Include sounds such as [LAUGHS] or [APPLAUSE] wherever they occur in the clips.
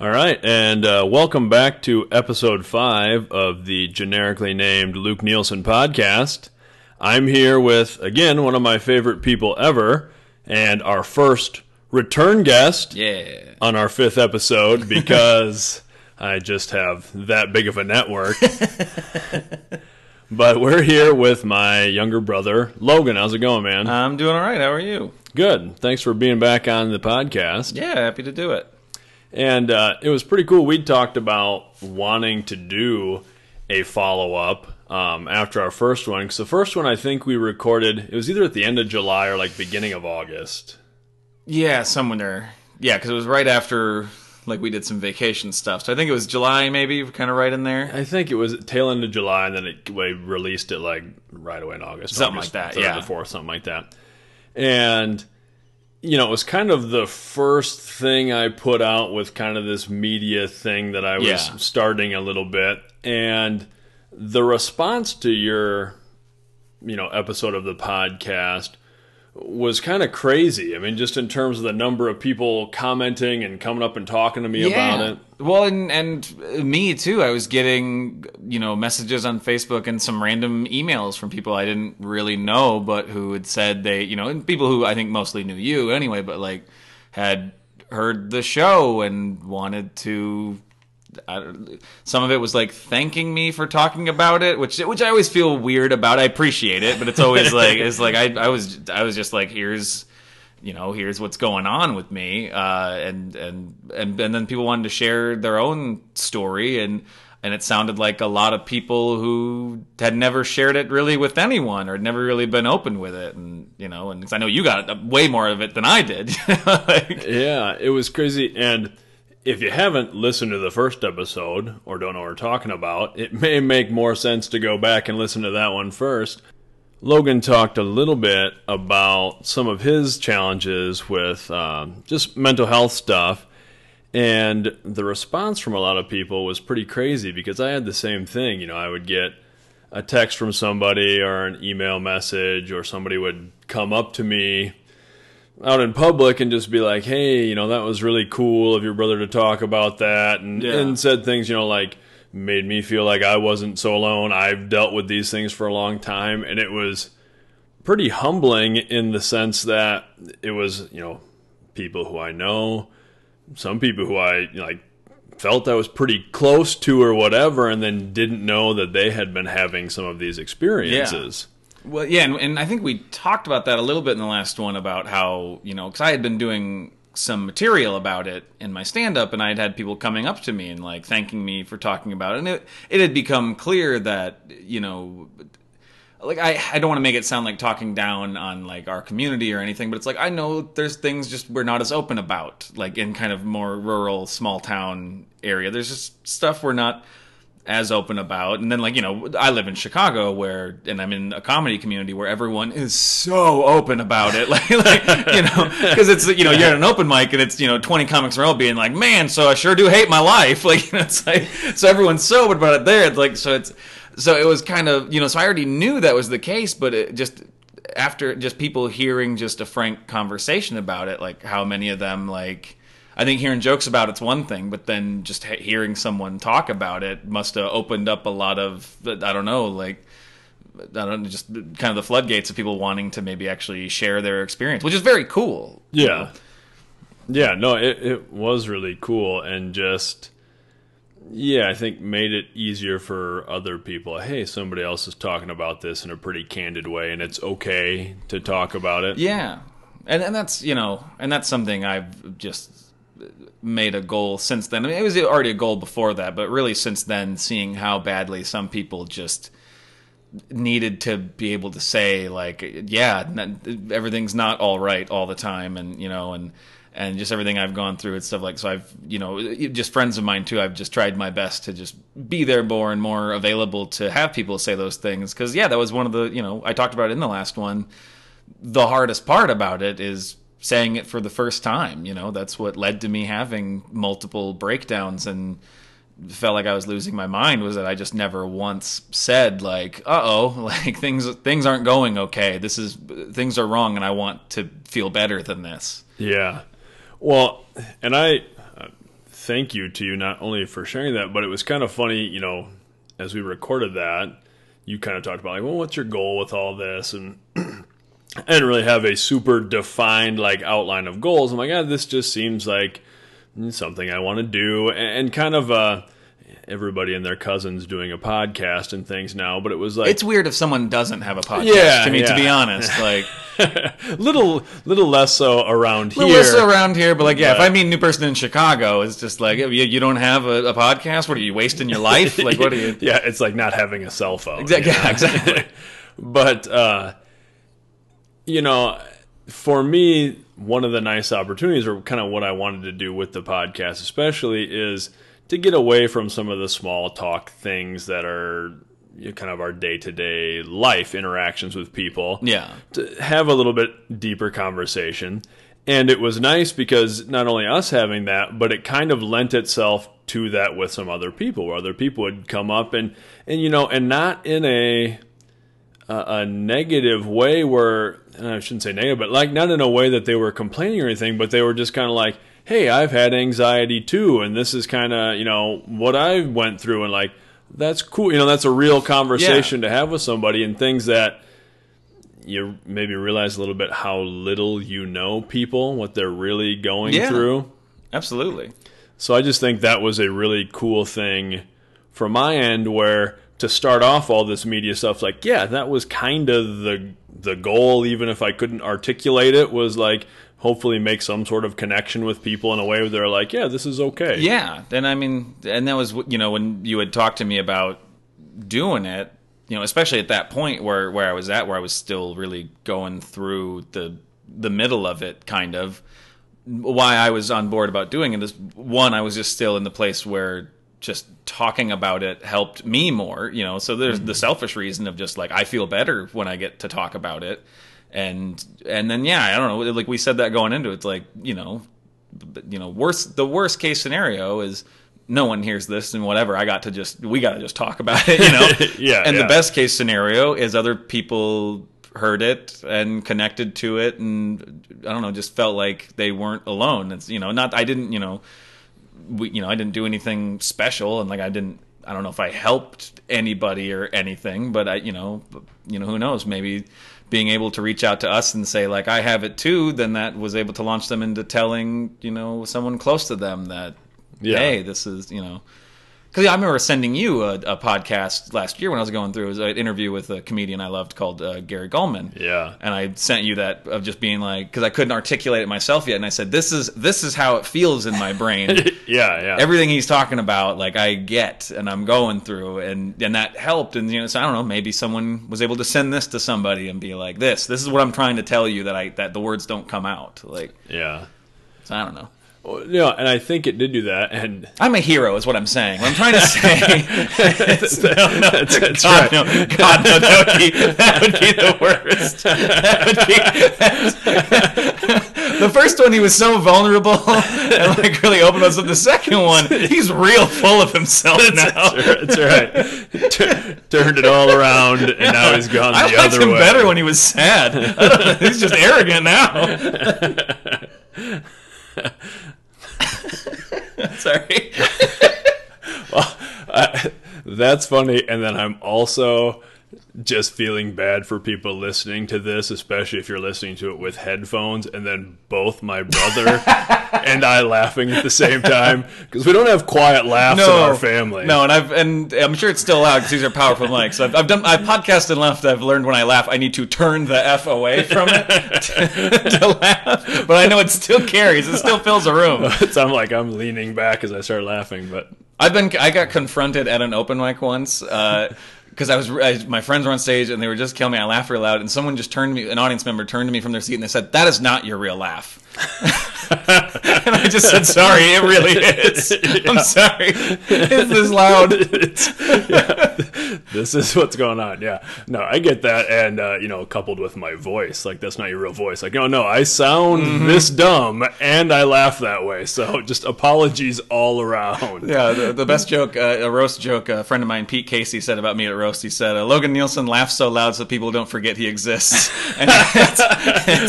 All right, and uh, welcome back to episode five of the generically named Luke Nielsen podcast. I'm here with, again, one of my favorite people ever, and our first return guest Yeah. on our fifth episode because [LAUGHS] I just have that big of a network. [LAUGHS] but we're here with my younger brother, Logan. How's it going, man? I'm doing all right. How are you? Good. Thanks for being back on the podcast. Yeah, happy to do it. And uh, it was pretty cool. We talked about wanting to do a follow up um, after our first one. Because the first one I think we recorded, it was either at the end of July or like beginning of August. Yeah, somewhere there. Yeah, because it was right after like we did some vacation stuff. So I think it was July, maybe, kind of right in there. I think it was tail end of July, and then it, we released it like right away in August. Something August like that, 3rd yeah. or 4th, something like that. And, you know, it was kind of the first thing I put out with kind of this media thing that I was Yeah. starting a little bit. And the response to your, you know, episode of the podcast was kind of crazy. I mean, just in terms of the number of people commenting and coming up and talking to me about it. Well, and and uh, me too. I was getting you know messages on Facebook and some random emails from people I didn't really know, but who had said they you know and people who I think mostly knew you anyway, but like had heard the show and wanted to. I don't, some of it was like thanking me for talking about it, which which I always feel weird about. I appreciate it, but it's always like [LAUGHS] it's like I I was I was just like here's you know, here's what's going on with me, uh, and, and and and then people wanted to share their own story, and and it sounded like a lot of people who had never shared it really with anyone or had never really been open with it, and you know, and I know you got way more of it than I did. [LAUGHS] Like, Yeah, it was crazy. And if you haven't listened to the first episode or don't know what we're talking about, it may make more sense to go back and listen to that one first. Logan talked a little bit about some of his challenges with um, just mental health stuff. And the response from a lot of people was pretty crazy because I had the same thing. You know, I would get a text from somebody or an email message, or somebody would come up to me out in public and just be like, "Hey, you know, that was really cool of your brother to talk about that," and Yeah. and said things, you know, like made me feel like I wasn't so alone. I've dealt with these things for a long time, and it was pretty humbling in the sense that it was, you know, people who I know, some people who I like felt I was pretty close to or whatever, and then didn't know that they had been having some of these experiences. Well, yeah, and, and I think we talked about that a little bit in the last one about how you know because I had been doing some material about it in my stand up, and I had had people coming up to me and like thanking me for talking about it, and it it had become clear that you know. Like I, I don't want to make it sound like talking down on like our community or anything, but it's like I know there's things just we're not as open about, like in kind of more rural, small town area. There's just stuff we're not as open about. And then like, you know, I live in Chicago where and I'm in a comedy community where everyone is so open about it. [LAUGHS] Like like, you know, cuz it's you know, you're at an open mic and it's, you know, 20 comics in a row being like, "Man, so I sure do hate my life." [LAUGHS] Like, you know, it's like so everyone's so open about it there. It's like so it's so it was kind of, you know, so I already knew that was the case, but it just after just people hearing just a frank conversation about it, like how many of them like I think hearing jokes about it's one thing, but then just hearing someone talk about it must have opened up a lot of I don't know, like I don't know, just kind of the floodgates of people wanting to maybe actually share their experience, which is very cool. Yeah. Yeah, no, it, it was really cool and just yeah, I think made it easier for other people. Hey, somebody else is talking about this in a pretty candid way and it's okay to talk about it. Yeah, and and that's you know, and that's something I've just made a goal since then. I mean, it was already a goal before that, but really since then, seeing how badly some people just needed to be able to say like, yeah, everything's not all right all the time, and you know, and and just everything I've gone through and stuff like. So I've you know, just friends of mine too. I've just tried my best to just be there more and more available to have people say those things because yeah, that was one of the you know I talked about it in the last one the hardest part about it is saying it for the first time. You know, that's what led to me having multiple breakdowns and felt like I was losing my mind was that I just never once said like, "Uh oh, [LAUGHS] like things things aren't going okay. This is things are wrong, and I want to feel better than this." Yeah. Well, and I uh, thank you to you not only for sharing that, but it was kind of funny, you know, as we recorded that, you kind of talked about like, well, what's your goal with all this? And [CLEARS THROAT] I didn't really have a super defined like outline of goals. I'm like, yeah, this just seems like something I want to do, and kind of uh, everybody and their cousins doing a podcast and things now. But it was like It's weird if someone doesn't have a podcast. Yeah, to me, to be honest, like [LAUGHS] little little less so around Well, here. it's around here, but like, yeah, if I meet a new person in Chicago, it's just like, you, you don't have a, a podcast. What are you wasting your life? Like, what are you? [LAUGHS] yeah, it's like not having a cell phone. Exact- you yeah, [LAUGHS] exactly. but uh, you know, for me, one of the nice opportunities, or kind of what I wanted to do with the podcast, especially, is to get away from some of the small talk things that are you know, kind of our day to day life interactions with people. Yeah. to have a little bit deeper conversation. And it was nice because not only us having that, but it kind of lent itself to that with some other people, where other people would come up and and you know, and not in a a, a negative way where I shouldn't say negative, but like not in a way that they were complaining or anything, but they were just kind of like, "Hey, I've had anxiety too, and this is kind of you know what I went through," and like that's cool. You know, that's a real conversation to have with somebody, and things that you maybe realize a little bit how little you know people, what they're really going Yeah. through. Absolutely. So I just think that was a really cool thing from my end where to start off all this media stuff like yeah that was kind of the the goal even if I couldn't articulate it was like hopefully make some sort of connection with people in a way where they're like yeah this is okay Yeah, and I mean, and that was you know when you had talked to me about doing it, you know, especially at that point where where I was at, where I was still really going through the the middle of it, kind of. Why I was on board about doing it is one, I was just still in the place where just talking about it helped me more, you know. So there's the mm-hmm. selfish reason of just like I feel better when I get to talk about it, and and then yeah, I don't know, like we said that going into it, it's like you know, you know, worst the worst case scenario is no one hears this and whatever. I got to just we got to just talk about it, you know. [LAUGHS] Yeah, And yeah. the best case scenario is other people heard it and connected to it, and I don't know, just felt like they weren't alone. It's you know, not I didn't you know, we you know I didn't do anything special, and like I didn't. I don't know if I helped anybody or anything, but I, you know, you know, who knows? Maybe being able to reach out to us and say like I have it too, then that was able to launch them into telling you know someone close to them that Yeah. hey, this is you know. Because I remember sending you a, a podcast last year when I was going through. It was an interview with a comedian I loved called uh, Gary Gulman. Yeah. And I sent you that of just being like, because I couldn't articulate it myself yet, and I said, "This is this is how it feels in my brain." [LAUGHS] yeah yeah everything he's talking about, like I get and I'm going through, and and that helped. And you know, so I don't know, maybe someone was able to send this to somebody and be like, "This, this is what I'm trying to tell you that I that the words don't come out." Like, yeah so I don't know. Well, yeah and I think it did do that and I'm a hero, is what I'm saying. What I'm trying to say. [LAUGHS] is- no, no, That's- that's [LAUGHS] God, right. no, God, no, that would be that would be the worst. That would be [LAUGHS] the first one. He was so vulnerable and like really open stuff. The second one, he's real full of himself now. that's right Tur- turned it all around and now he's gone the I liked other him way better when he was sad. I don't know, he's just arrogant now. [LAUGHS] Sorry. [LAUGHS] Well, That's funny. And then I'm also just feeling bad for people listening to this, especially if you're listening to it with headphones, and then both my brother [LAUGHS] and I laughing at the same time because we don't have quiet laughs in our family. No, and I've and I'm sure it's still loud because these are powerful mics. I've, I've done I've podcasted enough that I've learned when I laugh I need to turn the f away from it to, [LAUGHS] to laugh, but I know it still carries. It still fills a room. [LAUGHS] so I'm like I'm leaning back as I start laughing, but I've been I got confronted at an open mic once. Uh, because I was I, my friends were on stage and they were just killing me. I laughed real loud, and someone just turned to me, an audience member turned to me from their seat, and they said, "That is not your real laugh." And I just said, "Sorry, it really is. [LAUGHS] I'm sorry. It's this loud." it's, [LAUGHS] yeah, this is what's going on. Yeah, no, I get that, and uh, you know, coupled with my voice, like that's not your real voice. Like, oh no, I sound Mm-hmm. this dumb, and I laugh that way. So just apologies all around. Yeah, the, the best [LAUGHS] joke, uh, a roast joke, a friend of mine, Pete Casey, said about me at roast roast. He said, uh, "Logan Nielsen laughs so loud so people don't forget he exists," and it's,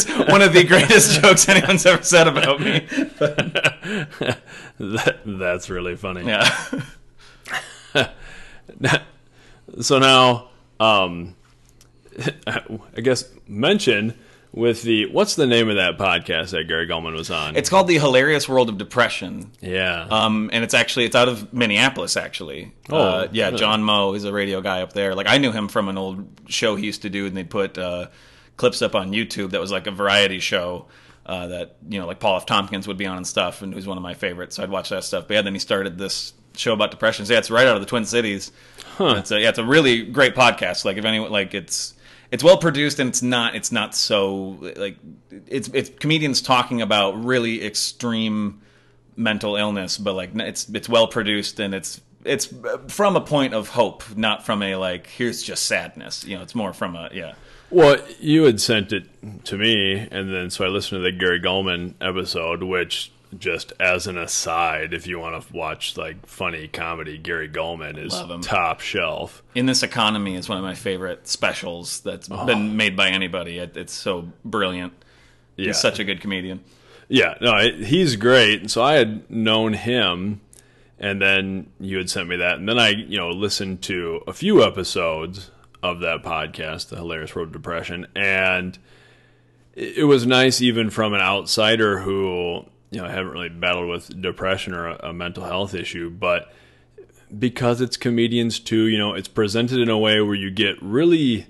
it's one of the greatest jokes anyone's ever said about me. [LAUGHS] That, that's really funny. Yeah. [LAUGHS] So now, um, [LAUGHS] I guess mention with the what's the name of that podcast that Gary Gulman was on? It's called The Hilarious World of Depression. yeah. Um, and it's actually it's out of Minneapolis actually. Oh, uh, yeah, really? John Moe is a radio guy up there. Like I knew him from an old show he used to do, and they'd put uh, clips up on YouTube that was like a variety show. Uh, that you know, like Paul F. Tompkins would be on and stuff, and was one of my favorites. So I'd watch that stuff. But yeah, then he started this show about depression. So yeah, it's right out of the Twin Cities. It's a, yeah, it's a really great podcast. Like if anyone like it's it's well produced and it's not it's not so like it's it's comedians talking about really extreme mental illness, but like it's it's well produced and it's it's from a point of hope, not from a like here's just sadness. You know, it's more from a yeah. Well, you had sent it to me, and then so I listened to the Gary Gulman episode, which just as an aside, if you want to watch like funny comedy, Gary Gulman is top shelf. In this economy is one of my favorite specials that's uh-huh. been made by anybody. It, it's so brilliant. Yeah, He's such a good comedian. yeah, no, it, he's great. So I had known him, and then you had sent me that, and then I, you know, listened to a few episodes of that podcast, The Hilarious Road to Depression, and it was nice even from an outsider who you know haven't really battled with depression or a, a mental health issue but because it's comedians too you know it's presented in a way where you get really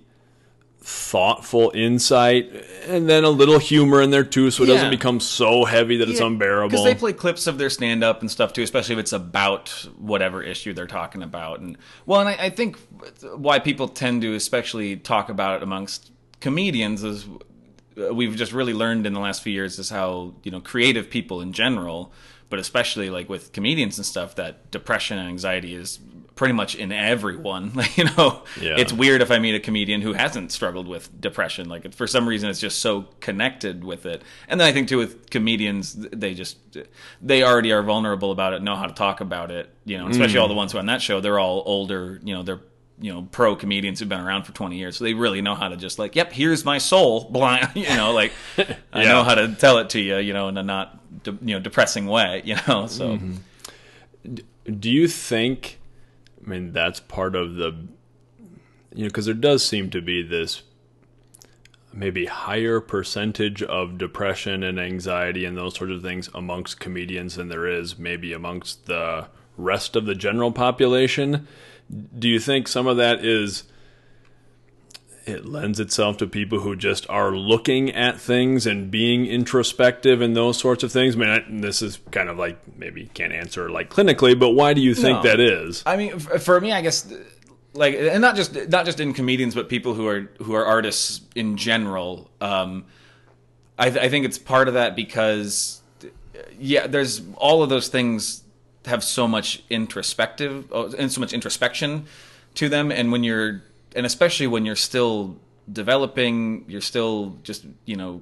thoughtful insight and then a little humor in there too so it doesn't become so heavy that it's unbearable Because they play clips of their stand up and stuff too, especially if it's about whatever issue they're talking about. And well, and I, I think why people tend to especially talk about it amongst comedians is uh, we've just really learned in the last few years is how you know creative people in general, but especially like with comedians and stuff, that depression and anxiety is pretty much in everyone. [LAUGHS] Like, you know, Yeah. it's weird if I meet a comedian who hasn't struggled with depression. Like for some reason, it's just so connected with it. And then I think too with comedians, they just they already are vulnerable about it, know how to talk about it. You know, especially mm. all the ones who are on that show, they're all older. You know, they're you know pro comedians who've been around for 20 years so they really know how to just like yep here's my soul [LAUGHS] blind you know like [LAUGHS] i know how to tell it to you you know in a not de- you know depressing way you know so mm-hmm. do you think i mean that's part of the you know because there does seem to be this maybe higher percentage of depression and anxiety and those sorts of things amongst comedians than there is maybe amongst the rest of the general population. Do you think some of that is it lends itself to people who just are looking at things and being introspective and those sorts of things. I mean, I, this is kind of like maybe can't answer like clinically, but why do you think No. that is? I mean, f- for me, I guess, like, and not just not just in comedians, but people who are who are artists in general. Um, I, th- I think it's part of that because, yeah, there's all of those things have so much introspective oh, and so much introspection to them, and when you're and especially when you're still developing, you're still just you know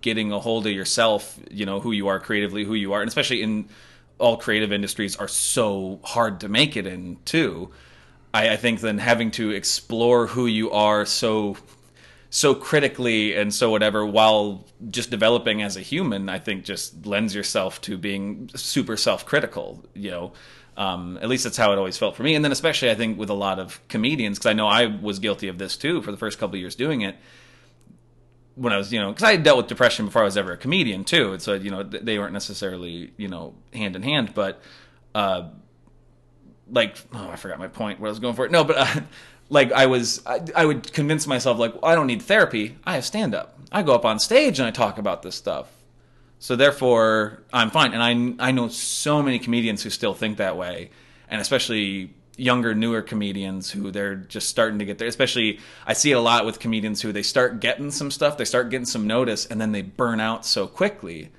getting a hold of yourself, you know who you are creatively, who you are, and especially in all creative industries are so hard to make it in too. I, I think then having to explore who you are so so critically and so whatever while just developing as a human, I think just lends yourself to being super self-critical. You know, um, at least that's how it always felt for me. And then especially I think with a lot of comedians, because I know I was guilty of this too for the first couple years doing it when I was, you know, because I had dealt with depression before I was ever a comedian too. And so, you know, they weren't necessarily, you know, hand in hand, but, uh, like, oh, I forgot my point. What I was going for. No, but, uh, [LAUGHS] like, I was, I, I would convince myself, like, I don't need therapy. I have stand up. I go up on stage and I talk about this stuff. So therefore, I'm fine. And I, I know so many comedians who still think that way, and especially younger, newer comedians who they're just starting to get there. Especially, I see it a lot with comedians who they start getting some stuff, they start getting some notice, and then they burn out so quickly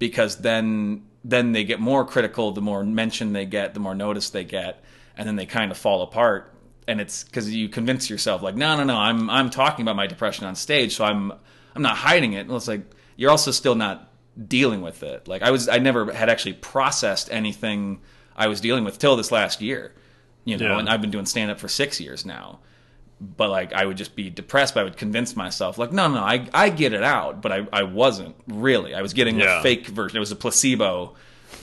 because then then they get more critical. The more mention they get, the more notice they get, and then they kind of fall apart. And it's because you convince yourself, like, no, no, no, I'm I'm talking about my depression on stage, so I'm I'm not hiding it. Well, it's like you're also still not dealing with it. Like I was, I never had actually processed anything I was dealing with till this last year. you know, Yeah. and I've been doing stand up for six years now. But like I would just be depressed, but I would convince myself, like, no, no, I I get it out, but I, I wasn't really. I was getting Yeah. the fake version. It was a placebo,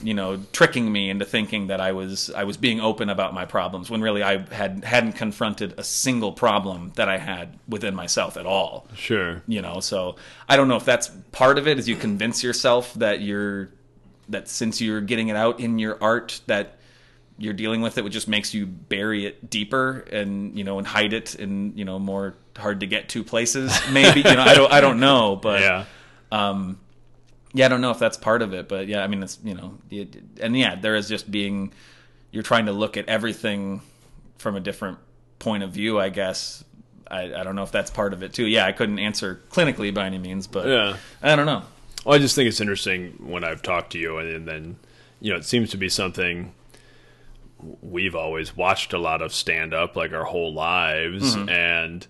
you know, tricking me into thinking that I was I was being open about my problems when really I had hadn't confronted a single problem that I had within myself at all Sure. you know so i don't know if that's part of it is you convince yourself that you're that since you're getting it out in your art that you're dealing with it which just makes you bury it deeper and you know and hide it in you know more hard to get to places maybe you know i don't i don't know but [LAUGHS] Yeah. Um, yeah, I don't know if that's part of it, but yeah, I mean, it's you know, it, and yeah, there is just being you're trying to look at everything from a different point of view, I guess. I, I don't know if that's part of it too. Yeah, I couldn't answer clinically by any means, but Yeah. I don't know. Well, I just think it's interesting when I've talked to you, and, and then you know, it seems to be something we've always watched a lot of stand up, like our whole lives, mm-hmm. and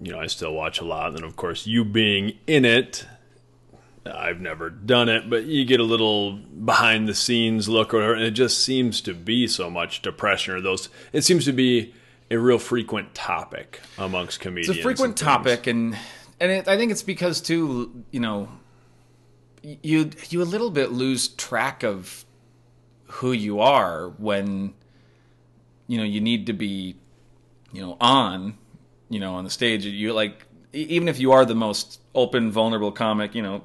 you know, I still watch a lot. And of course, you being in it, I've never done it, but you get a little behind the scenes look, or and it just seems to be so much depression, or those. It seems to be a real frequent topic amongst comedians. It's a frequent and topic, and and it, I think it's because too, you know, you you a little bit lose track of who you are when you know you need to be you know on you know on the stage you like even if you are the most open vulnerable comic you know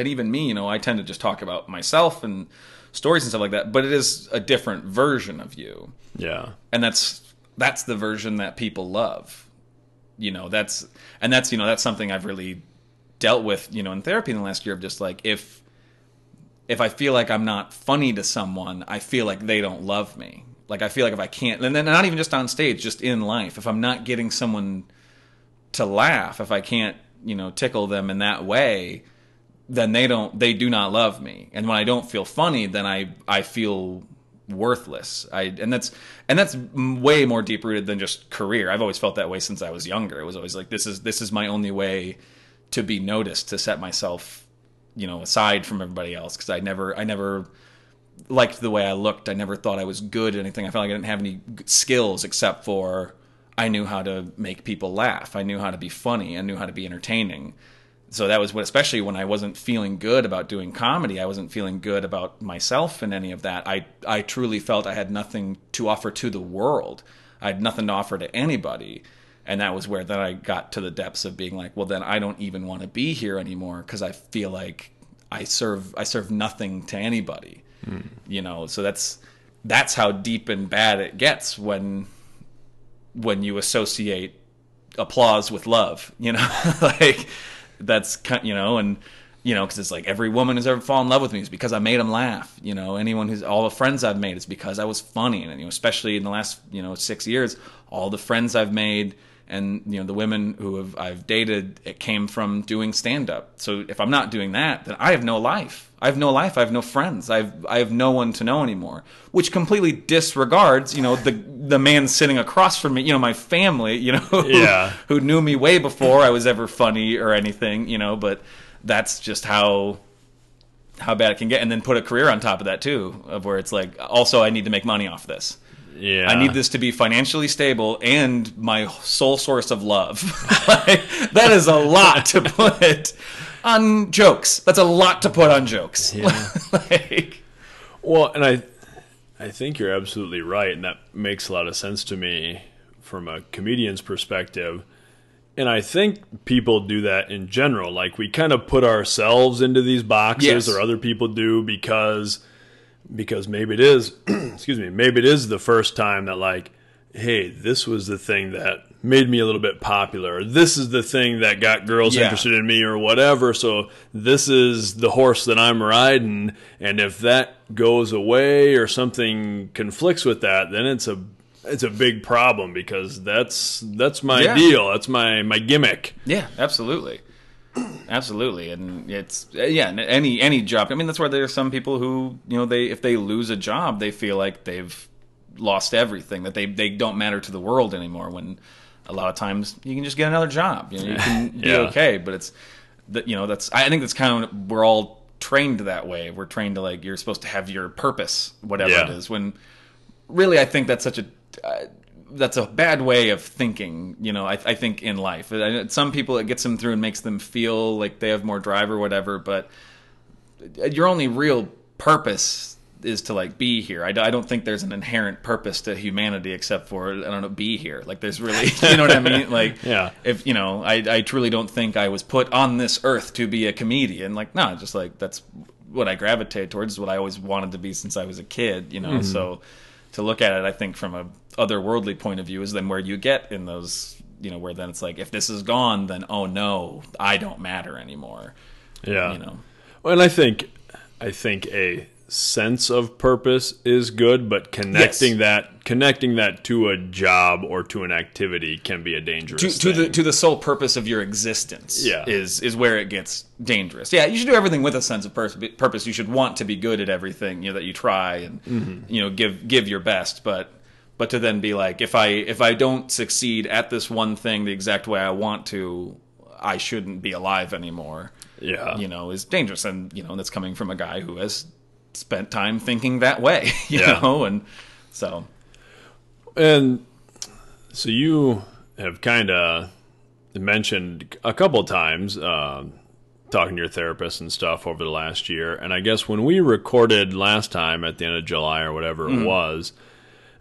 and even me you know i tend to just talk about myself and stories and stuff like that but it is a different version of you. Yeah. and that's that's the version that people love. You know that's and that's you know that's something i've really dealt with you know in therapy in the last year of just like if if i feel like i'm not funny to someone i feel like they don't love me. Like i feel like if i can't and then not even just on stage just in life if i'm not getting someone to laugh if i can't you know tickle them in that way then they don't they do not love me. And when i don't feel funny then i i feel worthless. I and that's and that's way more deep rooted than just career. I've always felt that way since i was younger. It was always like this is this is my only way to be noticed to set myself you know aside from everybody else. Because i never i never liked the way i looked. I never thought i was good at anything. I felt like i didn't have any skills except for i knew how to make people laugh. I knew how to be funny. I knew how to be entertaining so that was what especially when i wasn't feeling good about doing comedy i wasn't feeling good about myself and any of that. I i truly felt i had nothing to offer to the world. I had nothing to offer to anybody. And that was where then i got to the depths of being like well then i don't even want to be here anymore because i feel like i serve i serve nothing to anybody. Hmm. You know so that's that's how deep and bad it gets when when you associate applause with love you know? [LAUGHS] Like that's you know and you know because it's like every woman who's ever fallen in love with me is because i made them laugh you know. Anyone who's all the friends i've made is because i was funny and you know especially in the last you know six years all the friends i've made and you know the women who have i've dated it came from doing stand up so if i'm not doing that then i have no life i have no life i have no friends i've i have no one to know anymore which completely disregards you know the the man sitting across from me you know my family you know who- Yeah. who knew me way before I was ever funny or anything, you know, but that's just how how bad it can get and then put a career on top of that too of where it's like also I need to make money off this. Yeah. I need this to be financially stable and my sole source of love. [LAUGHS] like, that is a lot to put on jokes. That's a lot to put on jokes. [LAUGHS] like, Well, and I, I think you're absolutely right, and that makes a lot of sense to me from a comedian's perspective. And I think people do that in general. Like we kind of put ourselves into these boxes, Yes. or other people do because because maybe it is [CLEARS THROAT] excuse me maybe it is the first time that like hey this was the thing that made me a little bit popular this is the thing that got girls Yeah. interested in me or whatever so this is the horse that i'm riding and if that goes away or something conflicts with that then it's a it's a big problem because that's that's my Yeah. deal that's my my gimmick Yeah, absolutely, absolutely, and it's yeah, any any job. I mean, that's why there are some people who you know they if they lose a job, they feel like they've lost everything that they they don't matter to the world anymore. When a lot of times you can just get another job, you know, you can [LAUGHS] be Yeah. okay. But it's that you know that's I think that's kind of we're all trained that way. We're trained to like you're supposed to have your purpose, whatever Yeah. it is. When really, I think that's such a uh, that's a bad way of thinking. You know, I, I think in life, some people it gets them through and makes them feel like they have more drive or whatever. But your only real purpose is to like be here. I don't think there's an inherent purpose to humanity except for I don't know be here. Like there's really [LAUGHS] you know what I mean? [LAUGHS] Like Yeah. if you know I I truly don't think I was put on this earth to be a comedian. Like no, just like that's what I gravitate towards. What I always wanted to be since I was a kid. You know, mm-hmm. so to look at it, I think from a otherworldly point of view is then where you get in those. You know, where then it's like if this is gone, then oh no, I don't matter anymore. Yeah. You know. Well, and I think I think a sense of purpose is good, but connecting Yes. that connecting that to a job or to an activity can be a dangerous to, to thing. the to the sole purpose of your existence Yeah. is is where it gets dangerous. Yeah, you should do everything with a sense of pers- purpose. You should want to be good at everything you know that you try and Mm-hmm. you know give give your best. But but to then be like if I if I don't succeed at this one thing the exact way I want to, I shouldn't be alive anymore. yeah. You know, is dangerous, and you know that's coming from a guy who has spent time thinking that way. [LAUGHS] You Yeah. know, and so And so you have kind of mentioned a couple times um, talking to your therapist and stuff over the last year. And I guess when we recorded last time at the end of July or whatever Mm-hmm. it was,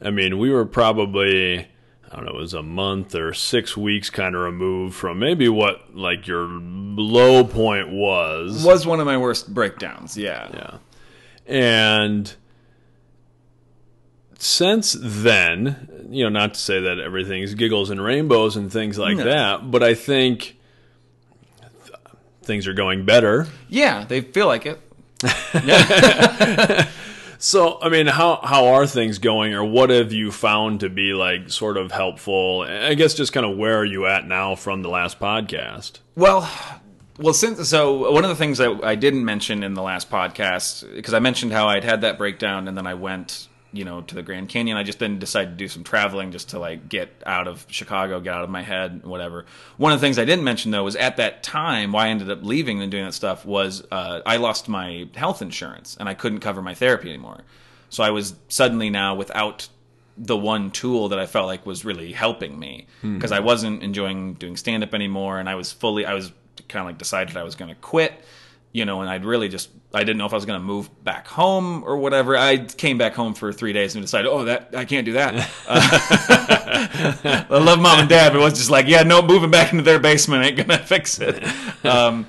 I mean, we were probably. I don't know, it was a month or six weeks kind of removed from maybe what like your low point was. was one of my worst breakdowns. Yeah. Yeah. And since then, you know, not to say that everything's giggles and rainbows and things like No. that, but I think th- things are going better. Yeah, they feel like it. [LAUGHS] [LAUGHS] So, I mean, how how are things going, or what have you found to be like sort of helpful? I guess just kind of where are you at now from the last podcast? Well, well, since so one of the things that I didn't mention in the last podcast because I mentioned how I'd had that breakdown and then I went, you know, to the Grand Canyon. I just then decided to do some traveling just to like get out of Chicago, get out of my head, whatever. One of the things I didn't mention though was at that time why I ended up leaving and doing that stuff was uh, I lost my health insurance and I couldn't cover my therapy anymore. So I was suddenly now without the one tool that I felt like was really helping me because I wasn't enjoying doing stand up anymore and I was fully I was kind of like decided I was going to quit you know and I'd really just I didn't know if I was going to move back home or whatever I came back home for 3 days and decided oh that I can't do that Uh, [LAUGHS] I love mom and dad but it was just like yeah no moving back into their basement ain't going to fix it [LAUGHS] um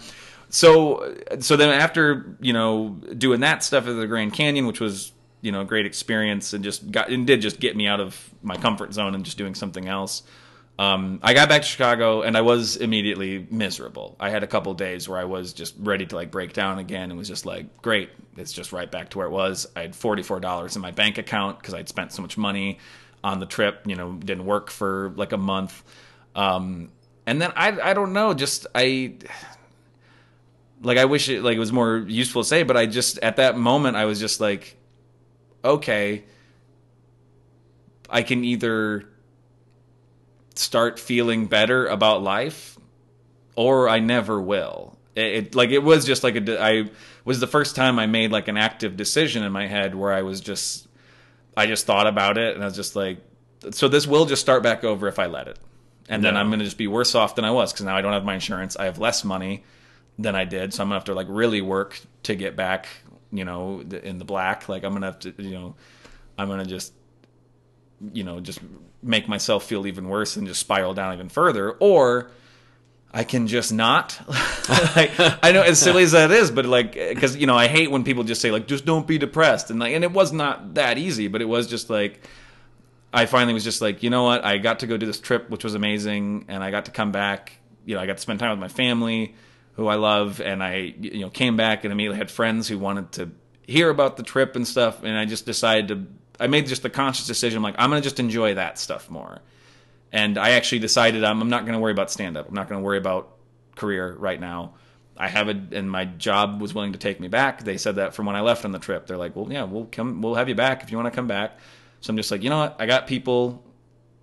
so so then after you know doing that stuff at the Grand Canyon, which was you know a great experience and just got and did just get me out of my comfort zone and just doing something else. Um, I got back to Chicago and I was immediately miserable. I had a couple days where I was just ready to like break down again and was just like, great, it's just right back to where it was. I had forty four dollars in my bank account because I'd spent so much money on the trip. You know, didn't work for like a month. Um, and then I I don't know, just I like I wish it like it was more useful to say, but I just at that moment I was just like, okay, I can either start feeling better about life, or I never will. It, it like it was just like a I was the first time I made like an active decision in my head where I was just I just thought about it and I was just like, so this will just start back over if I let it, and then I'm gonna just be worse off than I was because now I don't have my insurance. I have less money than I did, so I'm gonna have to like really work to get back, you know, in the black. Like I'm gonna have to, you know, I'm gonna just, you know, just make myself feel even worse and just spiral down even further, or I can just not. [LAUGHS] like, I know as silly as that is, but like, because you know, I hate when people just say like, just don't be depressed, and like, and it was not that easy, but it was just like. I finally was just like, you know what? I got to go do this trip, which was amazing, and I got to come back. You know, I got to spend time with my family, who I love, and I, you know, came back and immediately had friends who wanted to hear about the trip and stuff. And I just decided to, I made just the conscious decision, I'm like, I'm gonna just enjoy that stuff more. And I actually decided I'm, I'm not gonna worry about stand up. I'm not gonna worry about career right now. I have it, and my job was willing to take me back. They said that from when I left on the trip. They're like, well, yeah, we'll come, we'll have you back if you want to come back. So I'm just like, you know what? I got people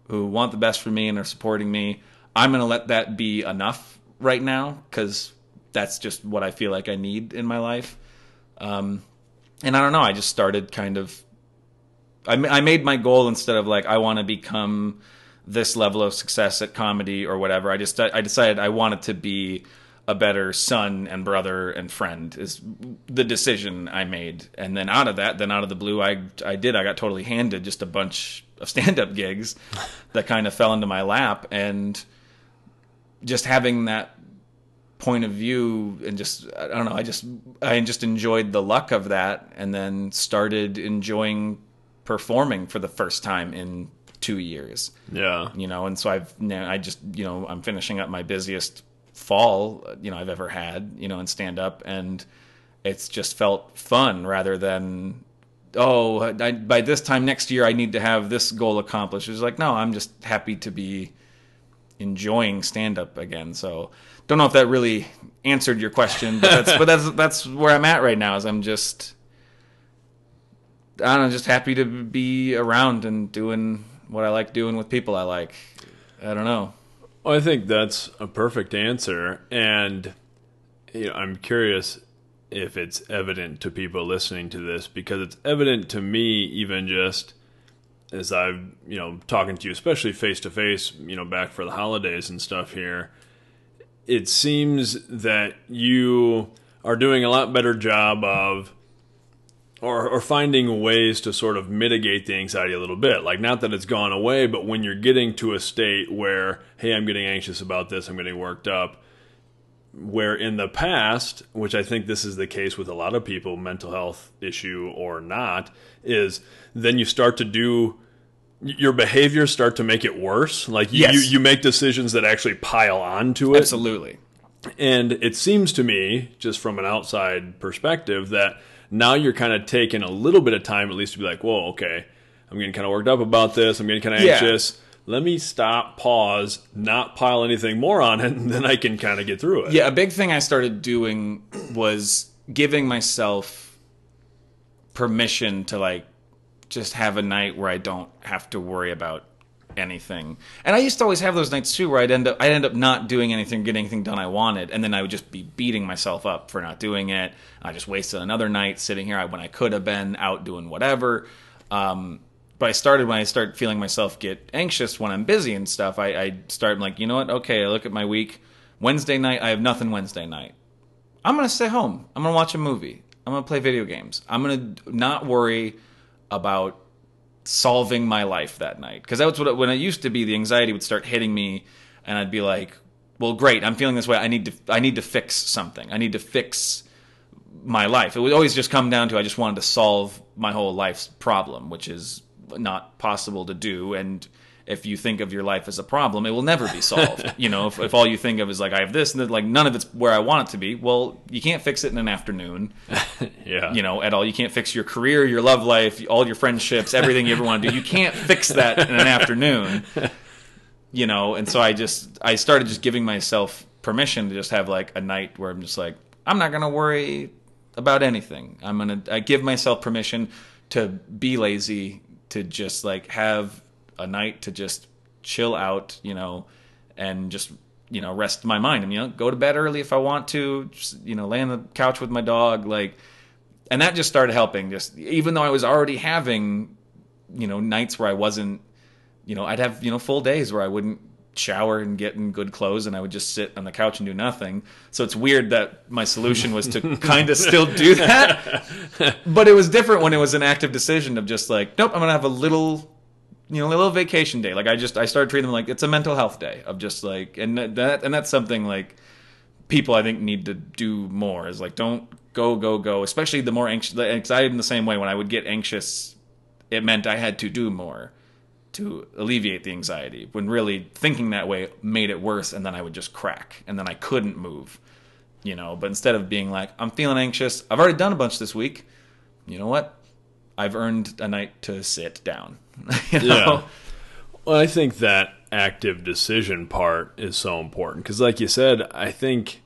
who want the best for me and are supporting me. I'm going to let that be enough right now because that's just what I feel like I need in my life. Um, and I don't know. I just started kind of. I, I made my goal instead of like I want to become this level of success at comedy or whatever. I just I decided I wanted to be a better son and brother and friend is the decision I made. And then out of that, then out of the blue, I I did. I got totally handed just a bunch of stand up gigs [LAUGHS] that kind of fell into my lap and just having that point of view and just I don't know I just I just enjoyed the luck of that and then started enjoying performing for the first time in 2 years. Yeah. you know and so I've now I just you know I'm finishing up my busiest fall you know I've ever had you know in stand up and it's just felt fun rather than oh I, by this time next year I need to have this goal accomplished. It's like no I'm just happy to be enjoying stand up again. So don't know if that really answered your question but that's but that's that's where I'm at right now is I'm just I don't know just happy to be around and doing what I like doing with people I like I don't know Well, I think that's a perfect answer, and you know, I'm curious if it's evident to people listening to this because it's evident to me, even just as I've you know talking to you, especially face to face, you know, back for the holidays and stuff here. It seems that you are doing a lot better job of or, or finding ways to sort of mitigate the anxiety a little bit. Like, not that it's gone away, but when you're getting to a state where, hey, I'm getting anxious about this, I'm getting worked up, where in the past, which I think this is the case with a lot of people, mental health issue or not, is then you start to do your behaviors start to make it worse. Like you, Yes. you, you make decisions that actually pile onto it. absolutely And it seems to me, just from an outside perspective, that now you're kind of taking a little bit of time at least to be like, whoa, okay, I'm getting kind of worked up about this. I'm getting kind of Yeah. anxious. Let me stop, pause, not pile anything more on it, [LAUGHS] and then I can kind of get through it. Yeah, a big thing I started doing was giving myself permission to like just have a night where I don't have to worry about anything. And I used to always have those nights too where I'd end up I'd end up not doing anything, getting anything done I wanted, and then I would just be beating myself up for not doing it. I just wasted another night sitting here when I could have been out doing whatever. Um, but I started when I start feeling myself get anxious when I'm busy and stuff. I, I start like, you know what? Okay, I look at my week. Wednesday night, I have nothing. Wednesday night, I'm gonna stay home. I'm gonna watch a movie. I'm gonna play video games. I'm gonna not worry about solving my life that night because that's what it, when it used to be. The anxiety would start hitting me, and I'd be like, "Well, great. I'm feeling this way. I need to. I need to fix something. I need to fix my life." It would always just come down to I just wanted to solve my whole life's problem, which is not possible to do. And if you think of your life as a problem, it will never be solved. [LAUGHS] you know, if, if all you think of is like I have this and then, like none of it's where I want it to be, well, you can't fix it in an afternoon [LAUGHS] yeah. you know, at all. You can't fix your career, your love life, all your friendships, everything you ever want to do. You can't fix that in an afternoon. You know, and so I just I started just giving myself permission to just have like a night where I'm just like I'm not going to worry about anything. I'm going to I give myself permission to be lazy, to just like have a night to just chill out, you know, and just you know rest my mind. And you know go to bed early if I want to, just, you know, lay on the couch with my dog like and that just started helping. Just even though i was already having you know nights where i wasn't you know i'd have you know full days where i wouldn't shower and get in good clothes and i would just sit on the couch and do nothing. So it's weird that my solution was to [LAUGHS] kind of still do that. But it was different when it was an active decision of just like nope i'm gonna have a little you know a little vacation day. Like i just i started treating them like it's a mental health day of just like and that and that's something like people I think need to do more is like don't go go go especially the more anxious the anxiety in the same way. When I would get anxious it meant I had to do more to alleviate the anxiety when really thinking that way made it worse and then I would just crack and then I couldn't move you know? But instead of being like I'm feeling anxious. I've already done a bunch this week. You know what? I've earned a night to sit down [LAUGHS] you know? Yeah. Well, I think that active decision part is so important because, like you said, I think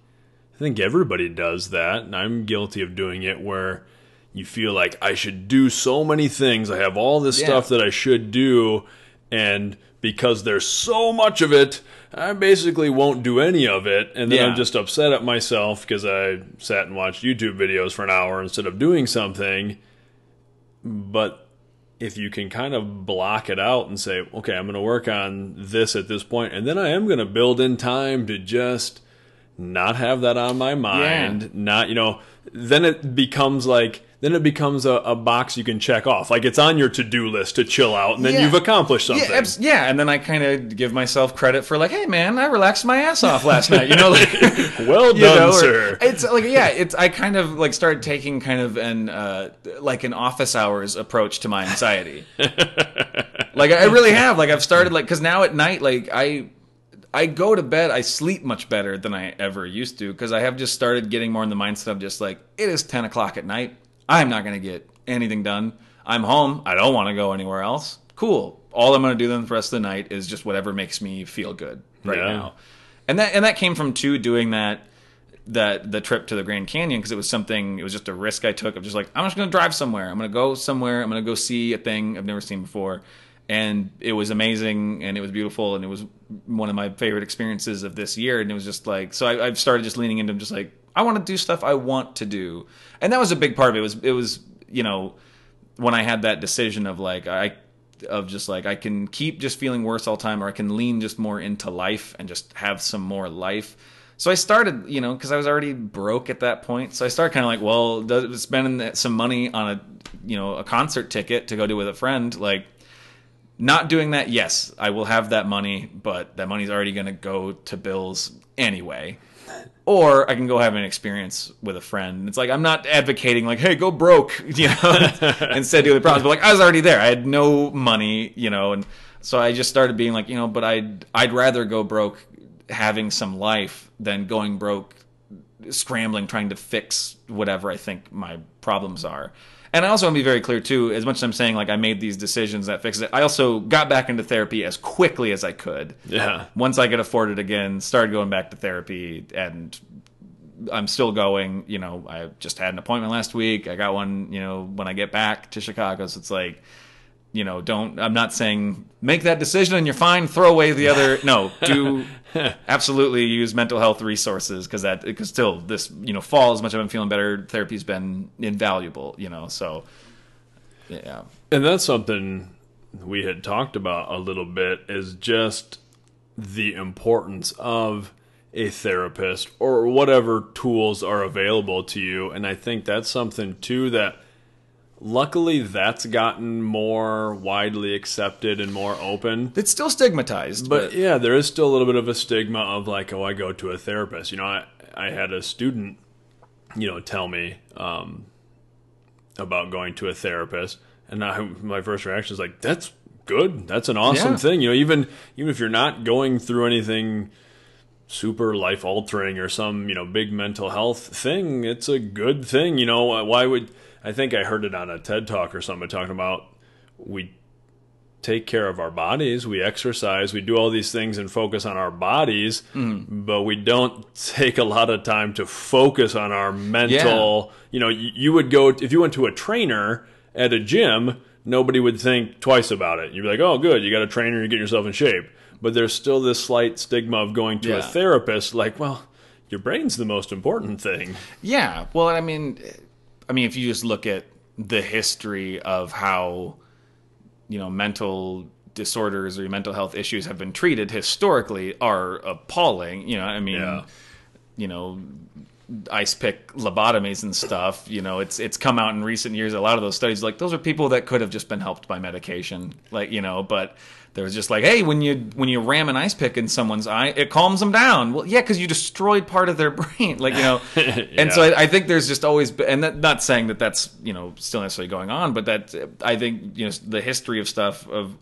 I think everybody does that, and I'm guilty of doing it where you feel like I should do so many things. I have all this Yeah. stuff that I should do, and because there's so much of it, I basically won't do any of it, and then Yeah. I'm just upset at myself because I sat and watched YouTube videos for an hour instead of doing something. But if you can kind of block it out and say, okay, I'm going to work on this at this point, and then I am going to build in time to just not have that on my mind, Yeah. not, you know, then it becomes like, then it becomes a, a box you can check off. Like it's on your to do list to chill out, and then Yeah. you've accomplished something. Yeah, abs- yeah, and then I kind of give myself credit for like, hey man, I relaxed my ass off last night. You know, like, [LAUGHS] well [LAUGHS] you done, know, sir. It's like yeah, it's I kind of like started taking kind of an uh, like an office hours approach to my anxiety. [LAUGHS] like I really have. Like I've started like because now at night, like I. I go to bed, I sleep much better than I ever used to because I have just started getting more in the mindset of just like, it is 10 o'clock at night. I'm not going to get anything done. I'm home. I don't want to go anywhere else. Cool. All I'm going to do then for the rest of the night is just whatever makes me feel good right Yeah. now. And that and that came from two doing that that the trip to the Grand Canyon because it was something it was just a risk I took of just like I'm just going to drive somewhere. I'm going to go somewhere. I'm going to go see a thing I've never seen before. And it was amazing and it was beautiful and it was one of my favorite experiences of this year. And it was just like so I, I've started just leaning into just like I want to do stuff I want to do, and that was a big part of it. it was it was you know when I had that decision of like I of just like I can keep just feeling worse all the time, or I can lean just more into life and just have some more life. So I started, you know, because I was already broke at that point. So I started kind of like, well, does- spending some money on a, you know, a concert ticket to go do with a friend, like not doing that. Yes, I will have that money, but that money's already going to go to bills anyway. Or I can go have an experience with a friend. It's like I'm not advocating like, hey, go broke, [LAUGHS] you know, [LAUGHS] instead deal with problems. But like I was already there. I had no money, you know, and so I just started being like, you know, but I'd I'd rather go broke having some life than going broke scrambling trying to fix whatever I think my problems are. And I also want to be very clear too, as much as I'm saying like I made these decisions that fix it, I also got back into therapy as quickly as I could. Yeah. Once I could afford it again, started going back to therapy and I'm still going, you know, I just had an appointment last week. I got one, you know, when I get back to Chicago. So it's like, you know, don't, I'm not saying make that decision and you're fine, throw away the other. [LAUGHS] No, do absolutely use mental health resources because that, because still this, you know, fall, as much as I'm feeling better, therapy's been invaluable, you know, so yeah. And that's something we had talked about a little bit is just the importance of a therapist or whatever tools are available to you. And I think that's something too that luckily that's gotten more widely accepted and more open. It's still stigmatized, But but, yeah, there is still a little bit of a stigma of like, oh, I go to a therapist. You know, I, I had a student, you know, tell me um, about going to a therapist, and I, my first reaction is like, that's good. That's an awesome Yeah. thing. You know, even even if you're not going through anything super life altering or some you know big mental health thing, it's a good thing. You know, why would I think I heard it on a TED talk or something talking about we take care of our bodies, we exercise, we do all these things and focus on our bodies, mm. but we don't [LAUGHS] take a lot of time to focus on our mental. You know, you, you would go if you went to a trainer at a gym, nobody would think twice about it. You'd be like, "Oh, good, you got a trainer, you're getting yourself in shape." But there's still this slight stigma of going to a therapist like, "Well, your brain's the most important thing." Yeah, well, I mean, I mean, if you just look at the history of how you know mental disorders or mental health issues have been treated historically, are appalling. You know, I mean, Yeah. you know, ice pick lobotomies and stuff. You know, it's it's come out in recent years. A lot of those studies, like those are people that could have just been helped by medication, like you know, but. There was just like, hey, when you when you ram an ice pick in someone's eye, it calms them down. Well, yeah, because you destroyed part of their [LAUGHS] brain, like you know. [LAUGHS] And so I, I think there's just always, been, and that, not saying that that's you know still necessarily going on, but that I think you know the history of stuff of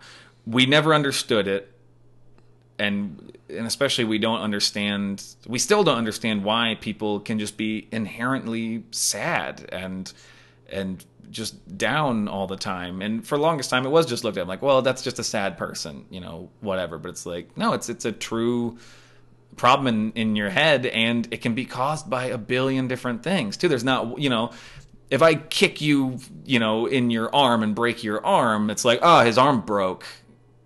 we never understood it, and and especially we don't understand, we still don't understand why people can just be inherently sad and and just down all the time. And for longest time, it was just looked at like, well, that's just a sad person, you know, whatever. But it's like, no, it's it's a true problem in, in your head and it can be caused by a billion different things too there's not you know if i kick you you know in your arm and break your arm it's like oh his arm broke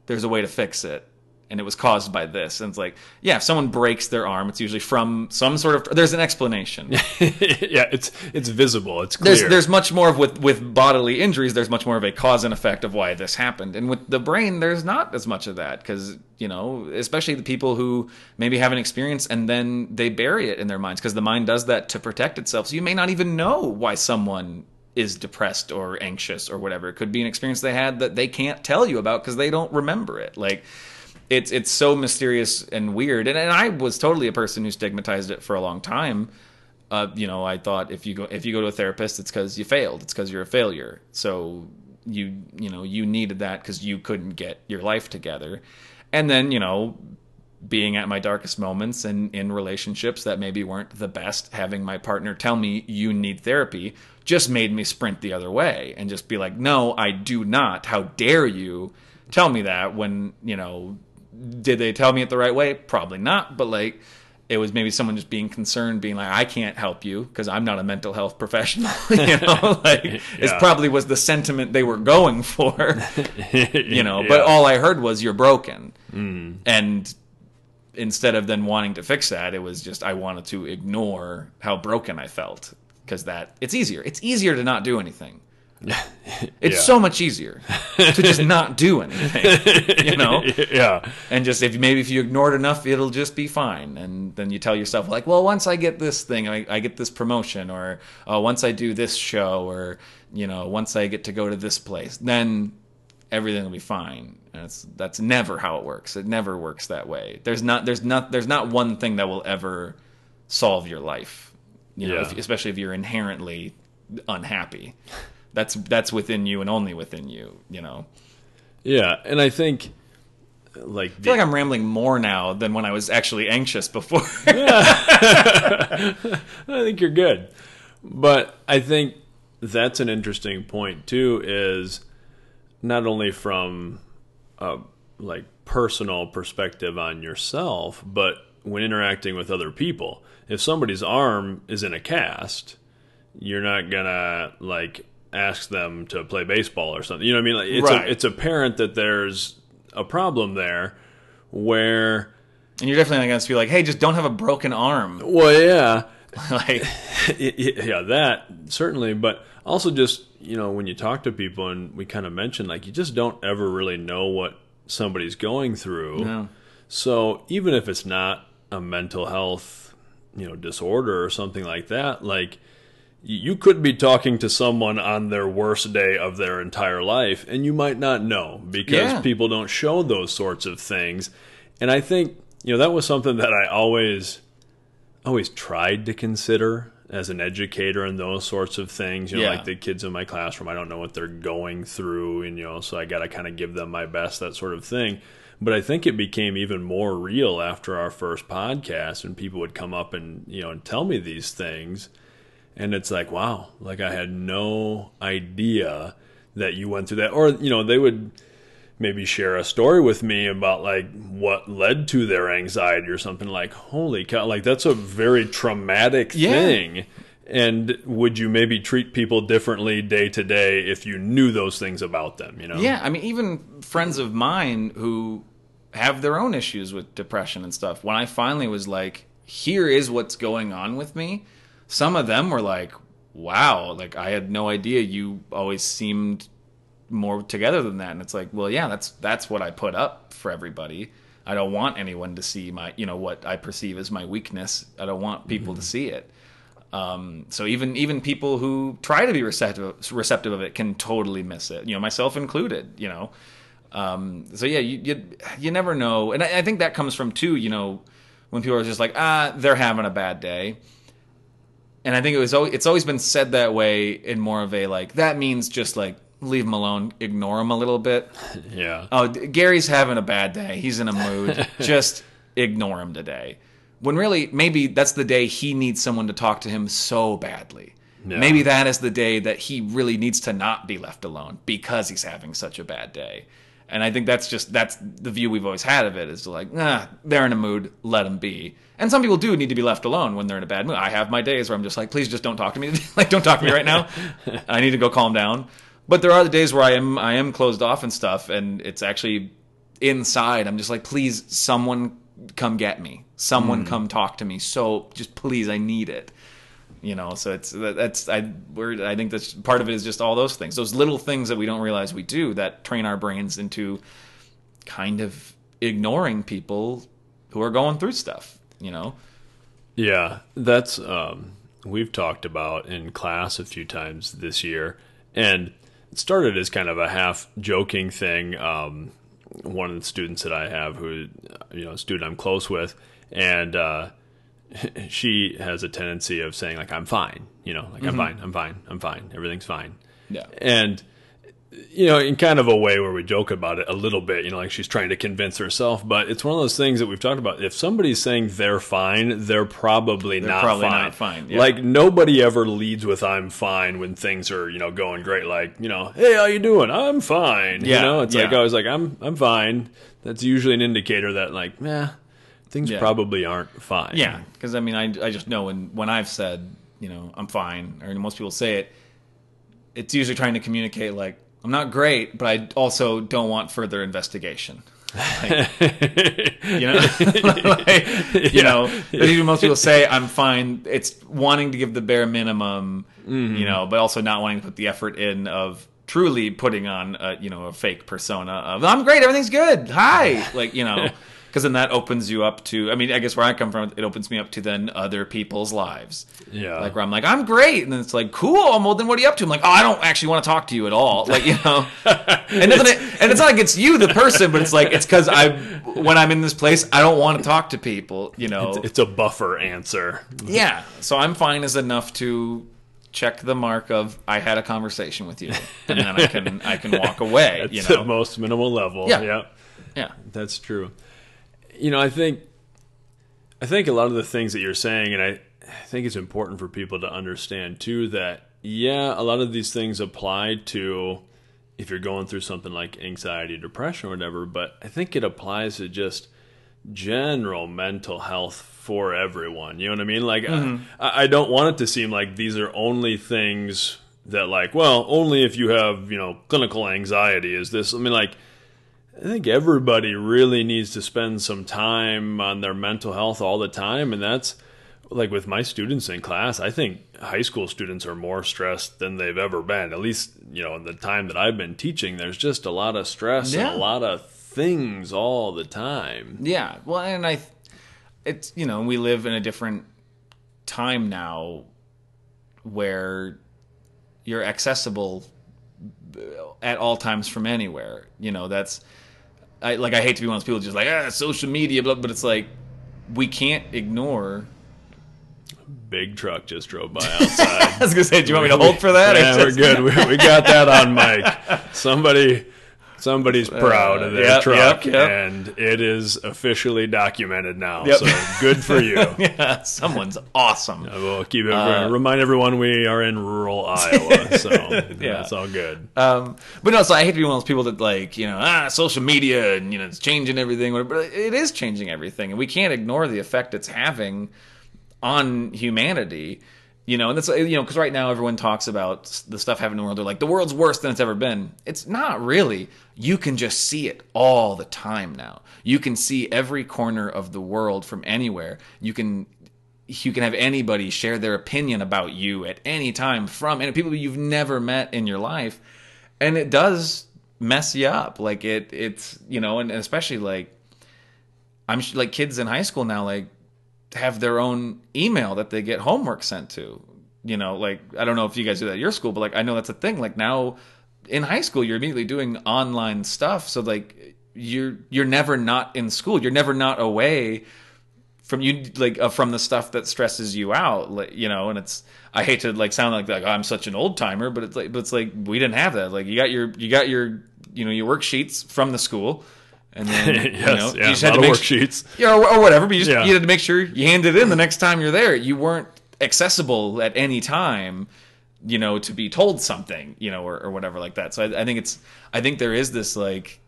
there's a way to fix it and it was caused by this. And it's like, yeah, if someone breaks their arm, it's usually from some sort of. There's an explanation. [LAUGHS] yeah, it's it's visible. It's clear. there's there's much more of with with bodily injuries. There's much more of a cause and effect of why this happened. And with the brain, there's not as much of that because you know, especially the people who maybe have an experience and then they bury it in their minds because the mind does that to protect itself. So you may not even know why someone is depressed or anxious or whatever. It could be an experience they had that they can't tell you about because they don't remember it. Like it's it's so mysterious and weird. And, and I was totally a person who stigmatized it for a long time. Uh, you know, I thought if you go if you go to a therapist, it's because you failed. It's because you're a failure. So you you know you needed that because you couldn't get your life together. And then you know being at my darkest moments and in relationships that maybe weren't the best, having my partner tell me you need therapy just made me sprint the other way and just be like, no, I do not. How dare you tell me that when, you know, did they tell me it the right way? Probably not, but like, it was maybe someone just being concerned, being like, "I can't help you because I'm not a mental health professional." [LAUGHS] you know, [LAUGHS] like yeah. it probably was the sentiment they were going for. [LAUGHS] you know, yeah. but all I heard was "you're broken," mm. and instead of then wanting to fix that, it was just I wanted to ignore how broken I felt because that it's easier. It's easier to not do anything. It's yeah. so much easier to just [LAUGHS] not do anything, you know. [LAUGHS] Yeah. And just if maybe if you ignore it enough, it'll just be fine. And then you tell yourself like, well, once I get this thing, I, I get this promotion, or uh, once I do this show, or you know, once I get to go to this place, then everything will be fine. And it's that's never how it works. It never works that way. There's not there's not there's not one thing that will ever solve your life. You know, yeah. if, especially if you're inherently unhappy. That's that's within you and only within you. You know. Yeah, and I think like I feel like I'm rambling more now than when I was actually anxious before. [LAUGHS] [LAUGHS] I think you're good, but I think that's an interesting point too. Is not only from a like personal perspective on yourself, but when interacting with other people. If somebody's arm is in a cast, you're not gonna like ask them to play baseball or something. You know what I mean? Like it's right. a, it's apparent that there's a problem there where and you're definitely not going to be like, "Hey, just don't have a broken arm." [LAUGHS] Well, yeah. [LAUGHS] like [LAUGHS] yeah, that certainly, but also just you know when you talk to people and we kind of mentioned like you just don't ever really know what somebody's going through. No. So even if it's not a mental health, you know, disorder or something like that, like you could be talking to someone on their worst day of their entire life and you might not know because yeah. people don't show those sorts of things. And I think, you know, that was something that I always always tried to consider as an educator and those sorts of things. You know, yeah. like the kids in my classroom, I don't know what they're going through, and you know, so I got to kind of give them my best, that sort of thing. But I think it became even more real after our first podcast, and people would come up and you know and tell me these things, and it's like, wow, like I had no idea that you went through that, or you know, they would maybe share a story with me about like what led to their anxiety or something like holy cow like that's a very traumatic yeah. thing. And would you maybe treat people differently day to day if you knew those things about them you know? Yeah i mean even friends of mine who have their own issues with depression and stuff when i finally was like here is what's going on with me some of them were like wow like i had no idea you always seemed more together than that. And it's like well yeah that's that's what i put up for everybody. I don't want anyone to see my you know what i perceive as my weakness. I don't want people mm-hmm. to see it. Um, so even even people who try to be receptive receptive of it can totally miss it you know myself included you know? Um, so yeah you, you you never know. And I, I think that comes from too you know when people are just like ah they're having a bad day and I think it was always, it's always been said that way in more of a like that means just like leave him alone, ignore him a little bit. [LAUGHS] Yeah. Oh, Gary's having a bad day. He's in a mood. [LAUGHS] Just ignore him today. When really, maybe that's the day he needs someone to talk to him so badly. Yeah. Maybe that is the day that he really needs to not be left alone because he's having such a bad day. And I think that's just that's the view we've always had of it is like, ah, they're in a mood, let them be. And some people do need to be left alone when they're in a bad mood. I have my days where I'm just like, please just don't talk to me. [LAUGHS] like, don't talk to me right now. [LAUGHS] I need to go calm down but there are the days where I am I am closed off and stuff, and it's actually inside I'm just like please someone come get me. Someone hmm. come talk to me. So just please I need it. You know, so it's that's I we're I think that's part of it is just all those things. Those little things that we don't realize we do that train our brains into kind of ignoring people who are going through stuff, you know. Yeah, that's um, we've talked about in class a few times this year, and it started as kind of a half joking thing. Um, one of the students that I have, who you know, a student I'm close with, and uh, [LAUGHS] she has a tendency of saying like, "I'm fine," you know, like I'm fine, I'm fine, I'm fine, everything's fine. Yeah. and you know, in kind of a way where we joke about it a little bit, you know, like she's trying to convince herself, but it's one of those things that we've talked about. If somebody's saying they're fine, they're probably not probably fine. not fine, yeah. Like nobody ever leads with "I'm fine" when things are you know going great. Like you know, hey, how you doing? I'm fine. Yeah, you know, it's like. I was like, I'm I'm fine. That's usually an indicator that like, nah, things Yeah. probably aren't fine. Yeah, because I mean, I, I just know when when I've said, you know, I'm fine, or most people say it, it's usually trying to communicate like I'm not great, but I also don't want further investigation. Like, you know, [LAUGHS] like, you know, but even most people say I'm fine. It's wanting to give the bare minimum, mm-hmm. you know, but also not wanting to put the effort in of truly putting on, a, you know, a fake persona of I'm great, everything's good, hi, like you know, because then that opens you up to. I mean, I guess where I come from, it opens me up to then other people's lives. Yeah. like where I'm like I'm great, and then it's like cool. I'm well, then what are you up to? I'm like, oh, I don't actually want to talk to you at all. Like you know, [LAUGHS] and doesn't it, and it's not like it's you the person, but it's like it's because I when I'm in this place, I don't want to talk to people. You know, It's a buffer answer. yeah. So I'm fine is enough to check the mark of I had a conversation with you, and then I can I can walk away. [LAUGHS] It's you the know, most minimal level. Yeah. yeah. yeah, That's true. You know, I think I think a lot of the things that you're saying, and I, I think it's important for people to understand too that yeah, a lot of these things apply to if you're going through something like anxiety, depression, or whatever. But I think it applies to just general mental health for everyone. You know what I mean? Like, mm-hmm. I, I don't want it to seem like these are only things that, like, well, only if you have, you know, clinical anxiety is this. I mean, like, I think everybody really needs to spend some time on their mental health all the time. And that's like with my students in class, I think high school students are more stressed than they've ever been. At least, you know, in the time that I've been teaching, there's just a lot of stress Yeah. and a lot of things all the time. yeah. Well, and I, it's you know we live in a different time now, where you're accessible at all times from anywhere. You know that's. I, like I hate to be one of those people just like ah social media, blah, but it's like we can't ignore. Big truck just drove by [LAUGHS] outside. I was gonna say, do you want me to hold for that? yeah, we're good. [LAUGHS] We, we got that on mic. Somebody, somebody's proud of their Uh, yep, truck, yep, yep. and it is officially documented now. So good for you. [LAUGHS] yeah, someone's awesome. We'll keep it. Uh, remind everyone we are in rural [LAUGHS] Iowa, so Yeah. it's all good. Um, but no, so I hate to be one of those people that like, you know, ah, social media and you know, it's changing everything. But it is changing everything, and we can't ignore the effect it's having on humanity. You know, and that's you know, because right now everyone talks about the stuff happening in the world. They're like, the world's worse than it's ever been. It's not really. You can just see it all the time now. You can see every corner of the world from anywhere. You can you can have anybody share their opinion about you at any time from and people you've never met in your life and it does mess you up like it it's you know and especially like i'm like kids in high school now like have their own email that they get homework sent to. You know like i don't know if you guys do that at your school but like i know that's a thing. Like now in high school you're immediately doing online stuff. So like you're you're never not in school. You're never not away from you like uh, from the stuff that stresses you out like, you know and it's i hate to like sound like like i'm such an old timer but it's like but it's like we didn't have that. Like you got your you got your you know your worksheets from the school and then [LAUGHS] yes, you know yeah, you just had to make worksheets. [LAUGHS] yeah, or, or whatever. But you just Yeah. you had to make sure you handed it in the next time you're there. You weren't accessible at any time, you know, to be told something, you know, or, or whatever like that. So I, I think it's I think there is this like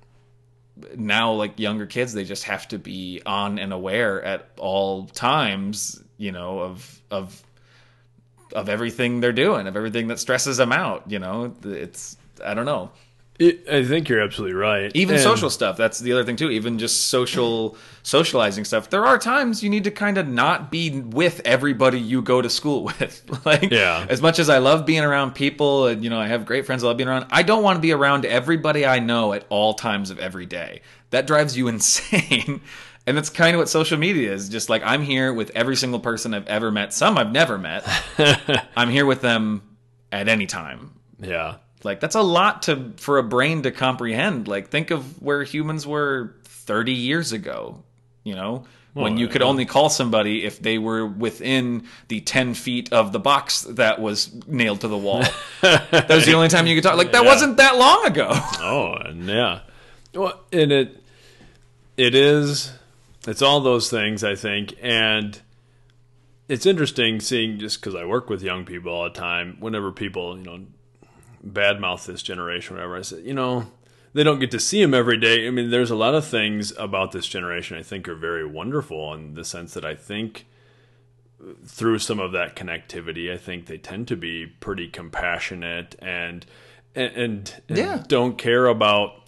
now like younger kids they just have to be on and aware at all times, you know, of of of everything they're doing, of everything that stresses them out. You know, it's I don't know. It, I think you're absolutely right. Even And- social stuff. That's the other thing too. Even just social socializing stuff. There are times you need to kind of not be with everybody you go to school [LAUGHS] with. like Yeah. as much as I love being around people and you know I have great friends I love being around, I don't want to be around everybody I know at all times of every day. That drives you [LAUGHS] insane. And that's kind of what social media is. Just like I'm here with every single person I've ever met. Some I've never met. [LAUGHS] I'm here with them at any time. Yeah. Like that's a lot to for a brain to comprehend. Like think of where humans were 30 years ago, you know, when you could yeah. only call somebody if they were within the 10 feet of the box that was nailed to the wall. [LAUGHS] that was the only time you could talk. Like that Yeah. wasn't that long ago. [LAUGHS] Oh, and yeah. Well, and it it is it's all those things I think and it's interesting seeing just cuz I work with young people all the time whenever people, you know, badmouth this generation whatever I said, you know, they don't get to see them every day. I mean, there's a lot of things about this generation I think are very wonderful in the sense that I think through some of that connectivity, I think they tend to be pretty compassionate and and, and, and Yeah. don't care about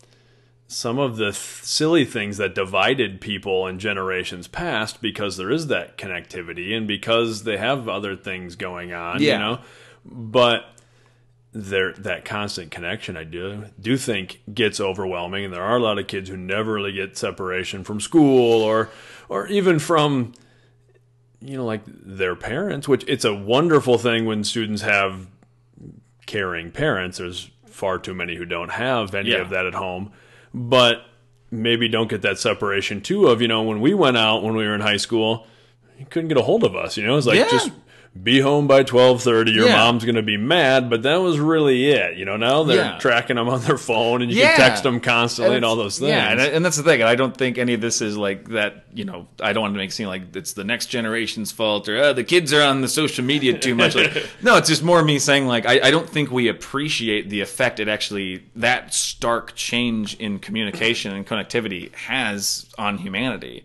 some of the th- silly things that divided people in generations past because there is that connectivity and because they have other things going on, Yeah. you know. But there that constant connection I do do think gets overwhelming and there are a lot of kids who never really get separation from school or or even from you know like their parents which it's a wonderful thing when students have caring parents there's far too many who don't have any Yeah. of that at home but maybe don't get that separation too of you know when we went out when we were in high school you couldn't get a hold of us you know it's like Yeah. just be home by 12:30 your Yeah. mom's going to be mad but that was really it you know now they're Yeah. tracking them on their phone and you Yeah. can text them constantly and, it's- all those things Yeah, and, and that's the thing. I don't think any of this is like that. You know, I don't want to make it seem like it's the next generation's fault or uh, the kids are on the social media too much. Like, [LAUGHS] no, it's just more me saying like I, I don't think we appreciate the effect it actually that stark change in communication and connectivity has on humanity.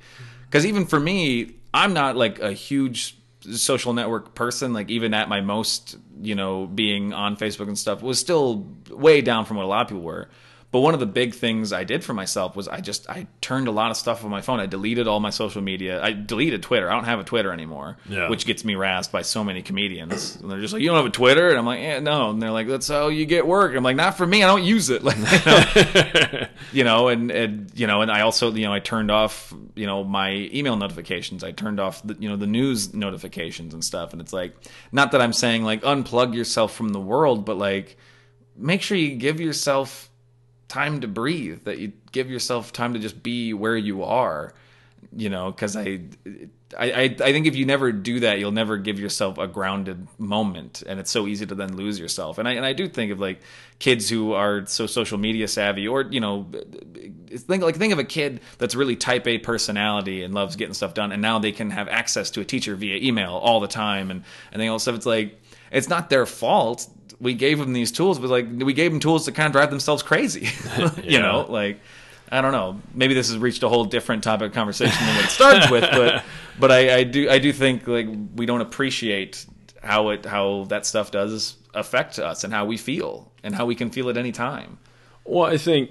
Because even for me, I'm not like a huge social network person like even at my most you know being on facebook and stuff was still way down from what a lot of people were but one of the big things I did for myself was I just I turned a lot of stuff on my phone. I deleted all my social media. I deleted Twitter. I don't have a Twitter anymore, Yeah. which gets me razzed by so many comedians. And they're just like, "You don't have a Twitter?" And I'm like, "Yeah, no." And they're like, "That's how you get work." I'm like, "Not for me. I don't use it." [LAUGHS] Like, you know, [LAUGHS] you know, and, and you know, and I also you know I turned off you know my email notifications. I turned off the, you know the news notifications and stuff. And it's like, not that I'm saying like unplug yourself from the world, but like make sure you give yourself time to breathe that you give yourself time to just be where you are you know because I, I i think if you never do that you'll never give yourself a grounded moment and it's so easy to then lose yourself. And i and i do think of like kids who are so social media savvy or you know think like think of a kid that's really type a personality and loves getting stuff done and now they can have access to a teacher via email all the time and and all stuff. It's like it's not their fault we gave them these tools but like we gave them tools to kind of drive themselves crazy [LAUGHS] [LAUGHS] you Yeah. know like I don't know. Maybe this has reached a whole different topic of conversation than what it started with, but [LAUGHS] but I, I do I do think like we don't appreciate how it how that stuff does affect us and how we feel and how we can feel at any time. Well, I think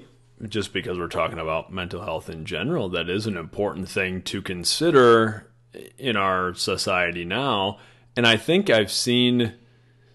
just because we're talking about mental health in general, that is an important thing to consider in our society now. And I think I've seen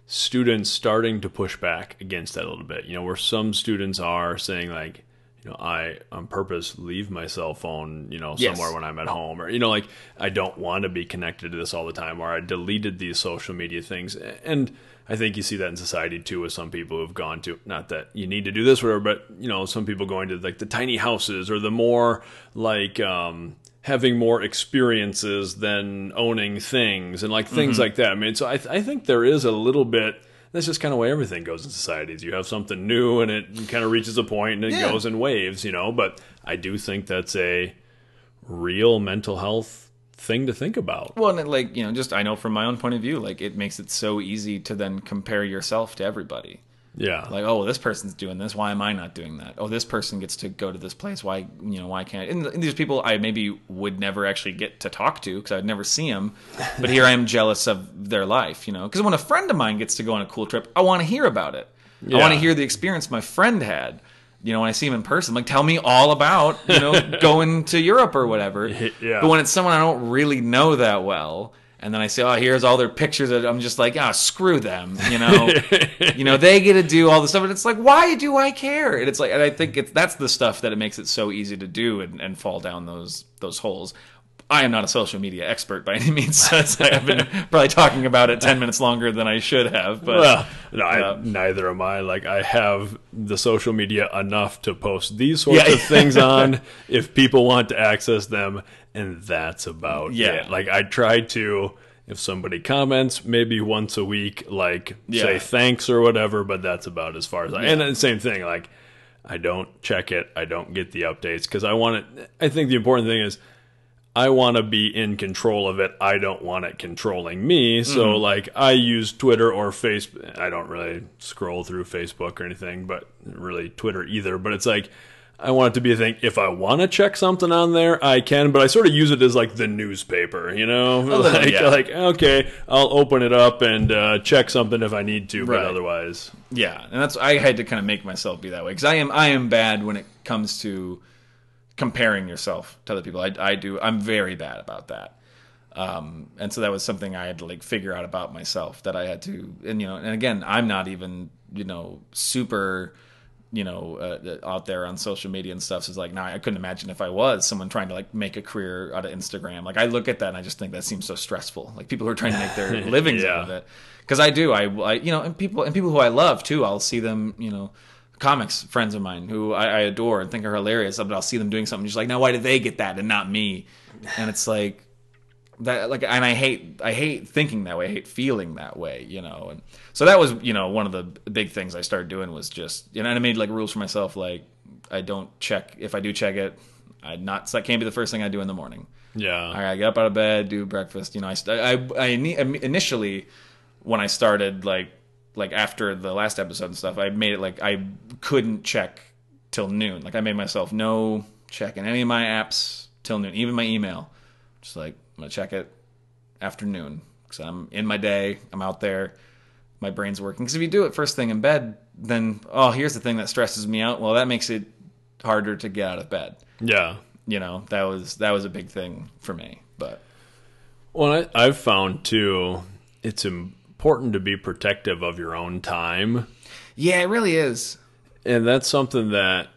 students starting to push back against that a little bit. You know, where some students are saying like, you know, I on purpose leave my cell phone, you know, Yes. somewhere when I'm at home, or you know, like I don't want to be connected to this all the time, or I deleted these social media things, and I think you see that in society too, with some people who've gone to not that you need to do this, whatever, but you know, some people going to like the tiny houses or the more like um, having more experiences than owning things and like things mm-hmm. like that. I mean, so I, th- I think there is a little bit. That's just kind of way everything goes in societies. You have something new, and it kind of reaches a point, and it Yeah. goes in waves, you know. But I do think that's a real mental health thing to think about. Well, and it, like you know, just I know from my own point of view, like it makes it so easy to then compare yourself to everybody. Yeah, like oh this person's doing this. Why am i not doing that? Oh this person gets to go to this place. Why you know why can't and, and these people i maybe would never actually get to talk to because i'd never see them [LAUGHS] but here i am jealous of their life you know? Because when a friend of mine gets to go on a cool trip i want to hear about it. I want to hear the experience my friend had. You know, when I see him in person, I'm like, tell me all about, you know, [LAUGHS] going to Europe or whatever. [LAUGHS] Yeah. But when it's someone I don't really know that well, and then I say, oh, here's all their pictures, I'm just like, ah, screw them, you know. you know, they get to do all the stuff, and it's like, why do I care? And it's like, and I think it's that's the stuff that it makes it so easy to do and, and fall down those those holes. I am not a social media expert by any means. So like I've been [LAUGHS] probably talking about it ten minutes longer than I should have. But Well, no, I, neither am I. Like, I have the social media enough to post these sorts Yeah. of things [LAUGHS] on if people want to access them, and that's about Yeah. it. Like, I try to, if somebody comments, maybe once a week, like, say thanks or whatever, but that's about as far as I. And then same thing, like, I don't check it, I don't get the updates because I want it. I think the important thing is. I want to be in control of it. I don't want it controlling me. So, Mm-hmm. like, I use Twitter or Facebook. I don't really scroll through Facebook or anything, but really Twitter either. But it's like, I want it to be a thing. If I want to check something on there, I can, but I sort of use it as like the newspaper, you know? [LAUGHS] little, like, yeah. like, okay, I'll open it up and uh, check something if I need to, but otherwise. Yeah, and that's I had to kind of make myself be that way because I am I am bad when it comes to comparing yourself to other people. I, I do I'm very bad about that, um, and so that was something I had to like figure out about myself that I had to and you know and again I'm not even you know super you know uh, out there on social media and stuff. So it's like now I couldn't imagine if I was someone trying to like make a career out of Instagram. Like I look at that and I just think that seems so stressful. Like people who are trying to make their [LAUGHS] livings Yeah. out of it because I do. I, I, you know, and people and people who I love too. I'll see them, you know, comics friends of mine who I, I adore and think are hilarious. But I'll see them doing something just like, now why did they get that and not me? And it's like that, like, and I hate, I hate thinking that way. I hate feeling that way, you know. And so that was, you know, one of the big things I started doing was just, you know, and I made like rules for myself, like I don't check if I do check it. I not so that can't be the first thing I do in the morning. Yeah. I get up out of bed, do breakfast. You know, I I, I initially when I started like like after the last episode and stuff, I made it like I couldn't check till noon. Like I made myself no checking any of my apps till noon, even my email. Just like I'm gonna check it afternoon because I'm in my day. I'm out there. My brain's working. Because if you do it first thing in bed, then oh, here's the thing that stresses me out. Well, that makes it harder to get out of bed. yeah. You know, that was that was a big thing for me. But Well, I, I've found too, it's important to be protective of your own time. yeah, it really is. And that's something that,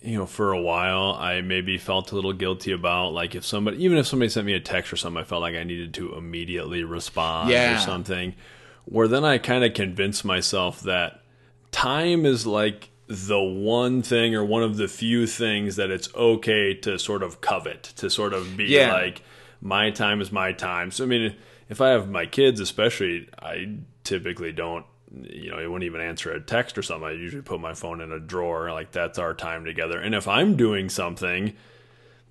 you know, for a while I maybe felt a little guilty about. Like if somebody, even if somebody sent me a text or something, I felt like I needed to immediately respond Yeah. or something. Where then I kind of convinced myself that time is like the one thing or one of the few things that it's okay to sort of covet, to sort of be Yeah. like, my time is my time. So, I mean, if I have my kids, especially, I typically don't, you know, I wouldn't even answer a text or something. I usually put my phone in a drawer. Like, that's our time together. And if I'm doing something,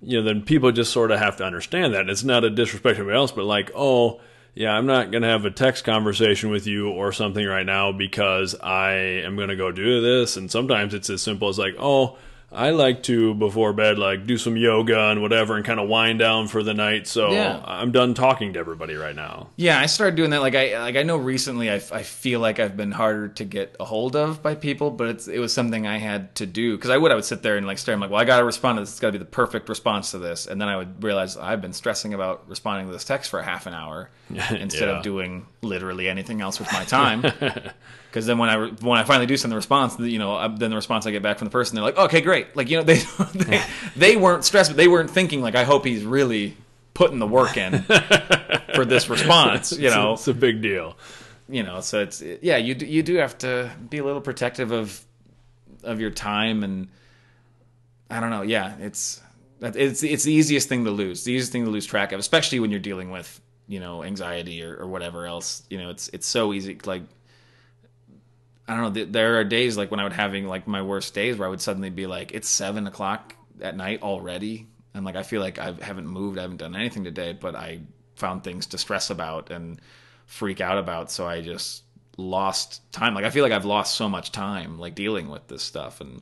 you know, then people just sort of have to understand that. It's not a disrespect to anybody else, but like, oh, yeah, I'm not going to have a text conversation with you or something right now because I am going to go do this. And sometimes it's as simple as like, oh, I like to before bed like do some yoga and whatever and kind of wind down for the night. So Yeah. I'm done talking to everybody right now. Yeah, I started doing that. Like I like I know recently, I, I feel like I've been harder to get a hold of by people, but it's it was something I had to do because I would I would sit there and like stare. I'm like, well, I got to respond to this. It's got to be the perfect response to this, and then I would realize I've been stressing about responding to this text for a half an hour [LAUGHS] instead Yeah. of doing literally anything else with my time. [LAUGHS] Because then when I when I finally do send the response, you know, uh, then the response I get back from the person, they're like, okay, great. Like you know, [LAUGHS] they they, they weren't stressed, but they weren't thinking like, I hope he's really putting the work in for this [LAUGHS] response. You know, it's a big deal. you know. So it's yeah, you do, you do have to be a little protective of of your time, and I don't know. Yeah, it's it's it's the easiest thing to lose. The easiest thing to lose track of, especially when you're dealing with you know anxiety or, or whatever else. You know, it's it's so easy. Like I don't know. th- There are days like when I would having like my worst days where I would suddenly be like, it's seven o'clock at night already, and like I feel like I haven't moved, I haven't done anything today, but I found things to stress about and freak out about, so I just lost time. Like I feel like I've lost so much time like dealing with this stuff and.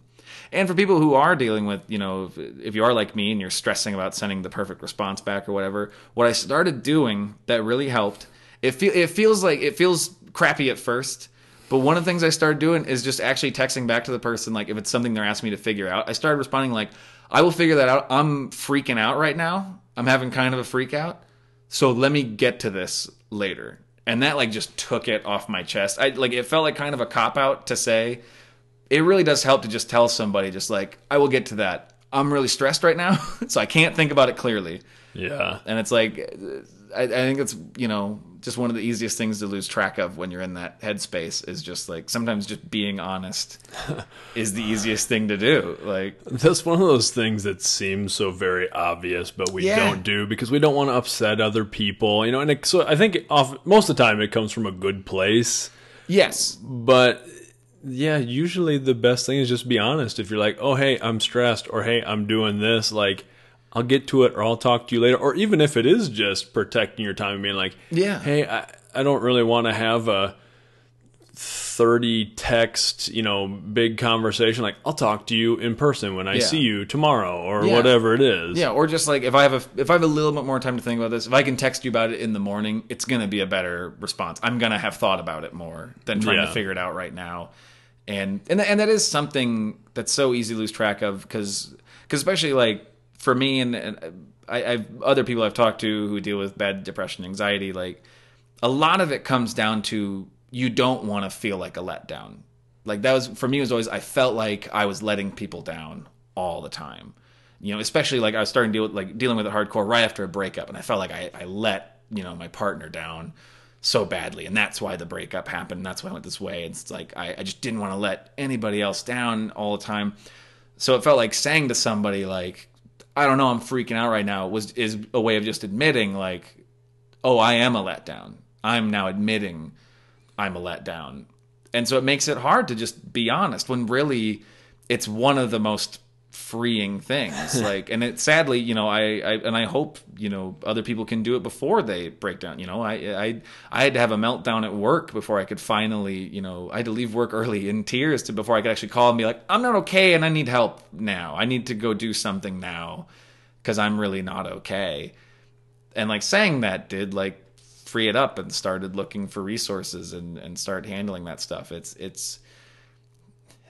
And for people who are dealing with, you know, if, if you are like me and you're stressing about sending the perfect response back or whatever, what I started doing that really helped. It feel it feels like it feels crappy at first, But one of the things I started doing is just actually texting back to the person, like if it's something they're asking me to figure out. I started responding like, "I will figure that out. I'm freaking out right now. I'm having kind of a freak out. So let me get to this later." And that like just took it off my chest. I like it felt like kind of a cop out to say. It really does help to just tell somebody, just like, "I will get to that. I'm really stressed right now, [LAUGHS] so I can't think about it clearly." Yeah. And it's like, I, I think it's you know just one of the easiest things to lose track of when you're in that headspace is just like sometimes just being honest [LAUGHS] is the easiest thing to do. Like That's one of those things that seems so very obvious, but we Yeah. don't do because we don't want to upset other people, you know. And it, so I think off, most of the time it comes from a good place, yes, but yeah, usually the best thing is just be honest. If you're like, oh hey, I'm stressed, or hey, I'm doing this, like I'll get to it, or I'll talk to you later, or even if it is just protecting your time and being like, Yeah. hey, I, I don't really want to have a 30 text, you know, big conversation. Like, I'll talk to you in person when I Yeah. see you tomorrow or Yeah. whatever it is. yeah, or just like if I have a if I have a little bit more time to think about this, if I can text you about it in the morning, it's gonna be a better response. I'm gonna have thought about it more than trying Yeah. to figure it out right now. And and and that is something that's so easy to lose track of because because especially like for me and, and uh, I, I've other people I've talked to who deal with bad depression, anxiety, like a lot of it comes down to you don't want to feel like a letdown. Like that was for me was always I felt like I was letting people down all the time. You know, especially like I was starting to deal with like dealing with it hardcore right after a breakup and I felt like I, I let, you know, my partner down so badly. And that's why the breakup happened. That's why I went this way. It's like I, I just didn't want to let anybody else down all the time. So it felt like saying to somebody like, I don't know, I'm freaking out right now was is a way of just admitting like, oh, I am a letdown. I'm now admitting I'm a letdown. And so it makes it hard to just be honest when really it's one of the most freeing things. [LAUGHS] like and it sadly, you know, I, I and I hope, you know, other people can do it before they break down. You know, I I I had to have a meltdown at work before I could finally, you know, I had to leave work early in tears to before I could actually call and be like, I'm not okay and I need help now. I need to go do something now because I'm really not okay. And like saying that did like free it up and started looking for resources and and start handling that stuff. It's it's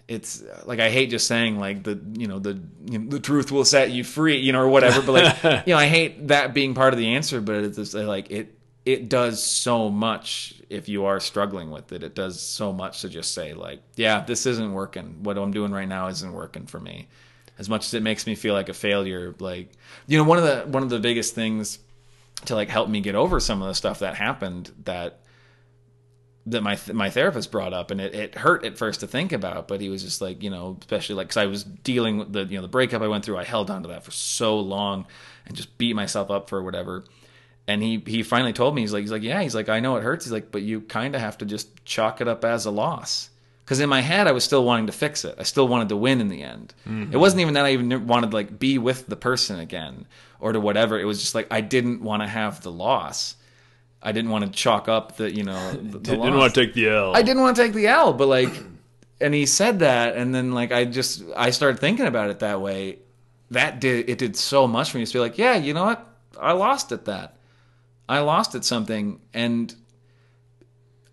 it's like I hate just saying like the you know the you know, the truth will set you free you know or whatever but like [LAUGHS] you know I hate that being part of the answer but it's just like it it does so much if you are struggling with it. It does so much to just say like yeah this isn't working. What I'm doing right now isn't working for me. As much as it makes me feel like a failure like you know one of the one of the biggest things to like help me get over some of the stuff that happened that that my my therapist brought up and it, it hurt at first to think about but he was just like you know especially like because i was dealing with the you know the breakup i went through i held on to that for so long and just beat myself up for whatever. And he he finally told me he's like he's like yeah he's like i know it hurts he's like but you kind of have to just chalk it up as a loss. Because in my head i was still wanting to fix it. I still wanted to win in the end. Mm-hmm. It wasn't even that i even wanted to like be with the person again or to whatever. It was just like i didn't want to have the loss I didn't want to chalk up the you know the, [LAUGHS] the Didn't loss. want to take the L. I didn't want to take the L, but like, and he said that, and then like I just I started thinking about it that way. That did it did so much for me to be like, yeah, you know what? I lost at that. I lost at something, and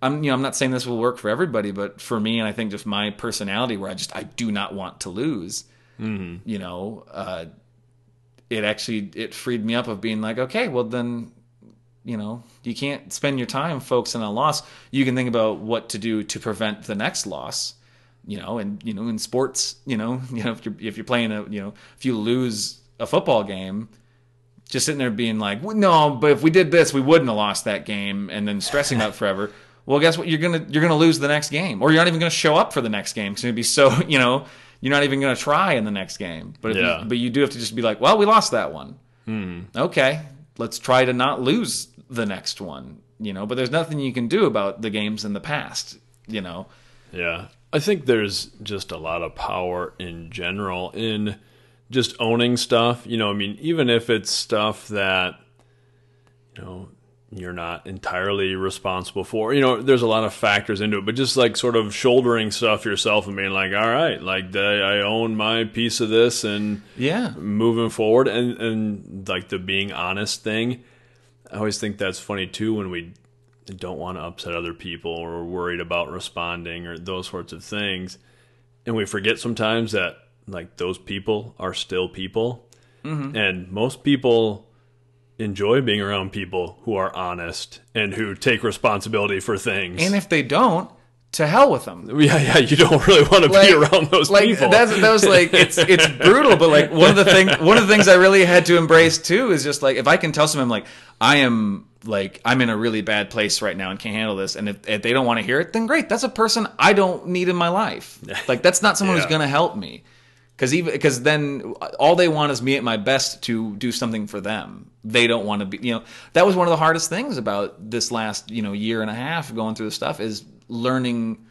I'm you know I'm not saying this will work for everybody, but for me, and I think just my personality, where I just I do not want to lose. Mm-hmm. You know, uh, it actually it freed me up of being like, okay, well then you know you can't spend your time focusing on loss. You can think about what to do to prevent the next loss you know and you know in sports you know [LAUGHS] you know if you're if you're playing a you know if you lose a football game just sitting there being like "Well, no but if we did this we wouldn't have lost that game and then stressing about it forever. [LAUGHS] Well guess what? You're gonna you're gonna lose the next game or you're not even gonna show up for the next game because gonna be so [LAUGHS] you know you're not even gonna try in the next game. But if Yeah. you, but you do have to just be like well we lost that one. Hmm. Okay, let's try to not lose the next one, you know, but there's nothing you can do about the games in the past, you know. Yeah. I think there's just a lot of power in general in just owning stuff. You know, I mean, even if it's stuff that, you know, you're not entirely responsible for. You know, there's a lot of factors into it, but just like sort of shouldering stuff yourself and being like, all right, like the, I own my piece of this and Yeah. moving forward and and like the being honest thing i always think that's funny too when we don't want to upset other people or are worried about responding or those sorts of things. And we forget sometimes that like those people are still people. Mm-hmm. And most people enjoy being around people who are honest and who take responsibility for things. And if they don't, to hell with them. [LAUGHS] yeah, yeah, you don't really want to Like- be around those like people. that's that was like it's it's [LAUGHS] brutal, but like one of the thing one of the things I really had to embrace too is just like if I can tell someone like I am like I'm in a really bad place right now and can't handle this, and if, if they don't want to hear it, then great, that's a person I don't need in my life. [LAUGHS] Like that's not someone Yeah. who's gonna help me. Because even because then all they want is me at my best to do something for them. They don't want to be, you know. That was one of the hardest things about this last, you know, year and a half going through the stuff is learning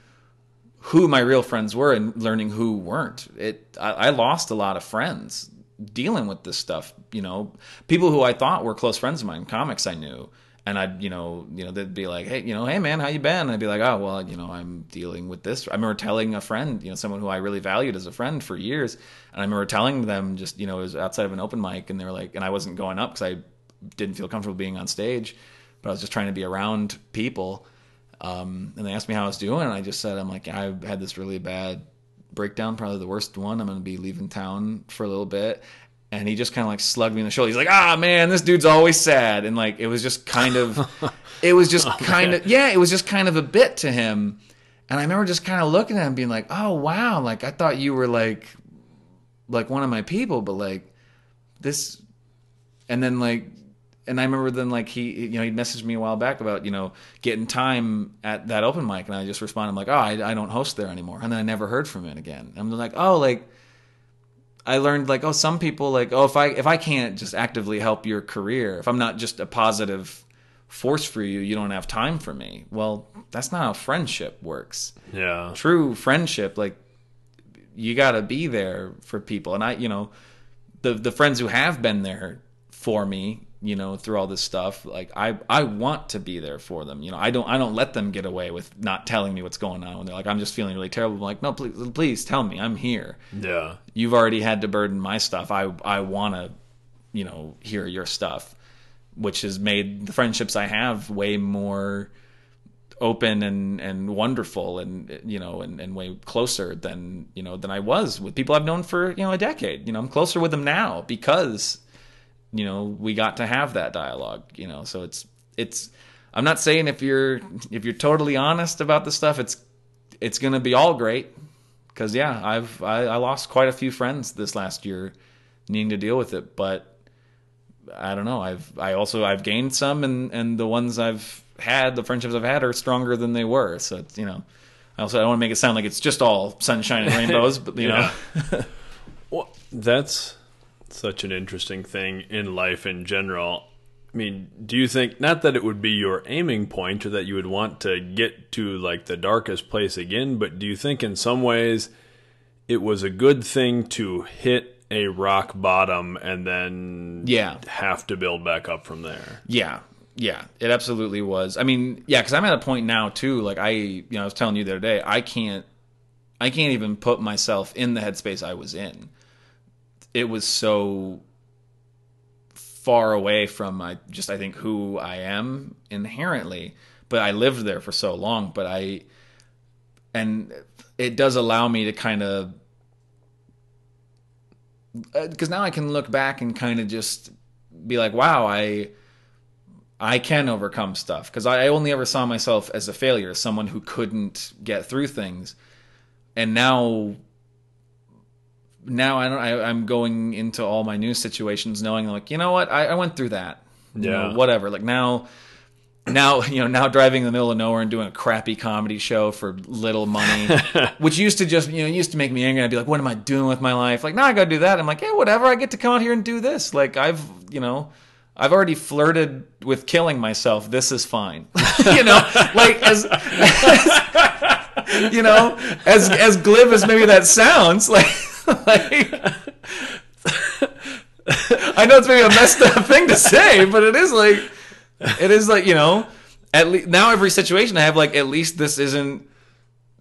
who my real friends were and learning who weren't. It I, I lost a lot of friends dealing with this stuff. You know, people who I thought were close friends of mine, comics I knew, and I'd you know you know they'd be like, hey, you know, hey man, how you been? And I'd be like, oh well, you know, I'm dealing with this. I remember telling a friend, you know, someone who I really valued as a friend for years, and I remember telling them just you know it was outside of an open mic, and they were like, and I wasn't going up because I didn't feel comfortable being on stage, but I was just trying to be around people. Um, and they asked me how I was doing, and I just said, I'm like, I had this really bad breakdown, probably the worst one. I'm going to be leaving town for a little bit. And he just kind of like slugged me in the shoulder. He's like, ah, man, this dude's always sad. And like, it was just kind of, [LAUGHS] it was just kind of, yeah, it was just kind of a bit to him. And I remember just kind of looking at him being like, oh, wow. Like, I thought you were like, like one of my people, but like this, and then like, and I remember then like he you know he messaged me a while back about you know getting time at that open mic and I just responded I'm like oh I, I don't host there anymore and then I never heard from him again. I'm like oh like I learned like oh some people like oh if I if I can't just actively help your career if I'm not just a positive force for you you don't have time for me. Well that's not how friendship works. Yeah. true friendship like you got to be there for people and i you know the the friends who have been there for me you know through all this stuff like i i want to be there for them you know i don't i don't let them get away with not telling me what's going on when they're like i'm just feeling really terrible I'm like no please please tell me i'm here Yeah. you've already had to burden my stuff. I I want to, you know, hear your stuff, which has made the friendships I have way more open and and wonderful and you know and, and way closer than you know than I was with people I've known for you know a decade. You know, I'm closer with them now because you know we got to have that dialogue. You know, so it's it's. I'm not saying if you're if you're totally honest about the stuff, it's it's gonna be all great because yeah, I've I, I lost quite a few friends this last year, needing to deal with it. But I don't know. I've I also I've gained some, and and the ones I've had, the friendships I've had, are stronger than they were. So it's, you know, I also I don't want to make it sound like it's just all sunshine and rainbows, [LAUGHS] but you know, [LAUGHS] Well, that's such an interesting thing in life in general. I mean, do you think not that it would be your aiming point or that you would want to get to like the darkest place again, but do you think in some ways it was a good thing to hit a rock bottom and then Yeah. have to build back up from there? Yeah, yeah, it absolutely was. I mean, yeah, because I'm at a point now too. Like I, you know, I was telling you the other day, I can't, I can't even put myself in the headspace I was in. It was so far away from I just I think who I am inherently. But I lived there for so long. But I, and it does allow me to kind of uh, because now I can look back and kind of just be like, wow, I I can overcome stuff because I only ever saw myself as a failure, someone who couldn't get through things, and now now I don't. I, I'm going into all my new situations knowing like, you know what, I, I went through that. You know, Yeah. whatever. Like now. Now [LAUGHS] you know. Now driving in the middle of nowhere and doing a crappy comedy show for little money, [LAUGHS] which used to just you know used to make me angry. I'd be like, "What am I doing with my life?" Like now I got to do that. I'm like, "Yeah, whatever. I get to come out here and do this." Like I've you know, I've already flirted with killing myself. This is fine. [LAUGHS] you know, like as, as you know, as as glib as maybe that sounds, like [LAUGHS] like. I know it's maybe a messed up thing to say, but it is like it is like you know at least now every situation I have like at least this isn't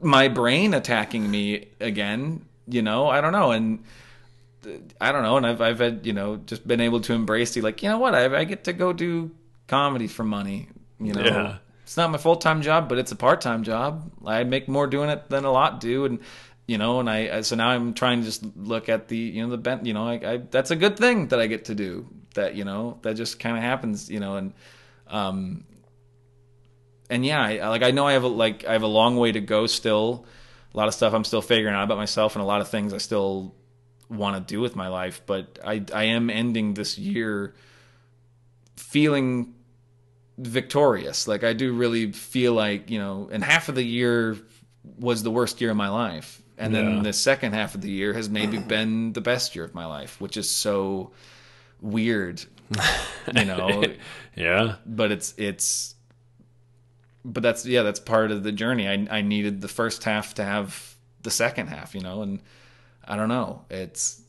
my brain attacking me again. You know, I don't know, and I don't know, and I've I've had you know just been able to embrace the like you know what I I get to go do comedy for money. You know, Yeah. It's not my full time job, but it's a part time job. I make more doing it than a lot do, and you know, and I, so now I'm trying to just look at the you know the bent. You know, I, I that's a good thing that I get to do. That you know that just kind of happens. You know, and um, and yeah, I, like I know I have a, like I have a long way to go still. A lot of stuff I'm still figuring out about myself, and a lot of things I still want to do with my life. But I I am ending this year feeling victorious. Like I do really feel like you know, and half of the year was the worst year of my life, and Yeah. then the second half of the year has maybe [CLEARS THROAT] been the best year of my life, which is so weird, [LAUGHS] you know. Yeah. but it's it's but that's yeah that's part of the journey i i needed the first half to have the second half you know and i don't know it's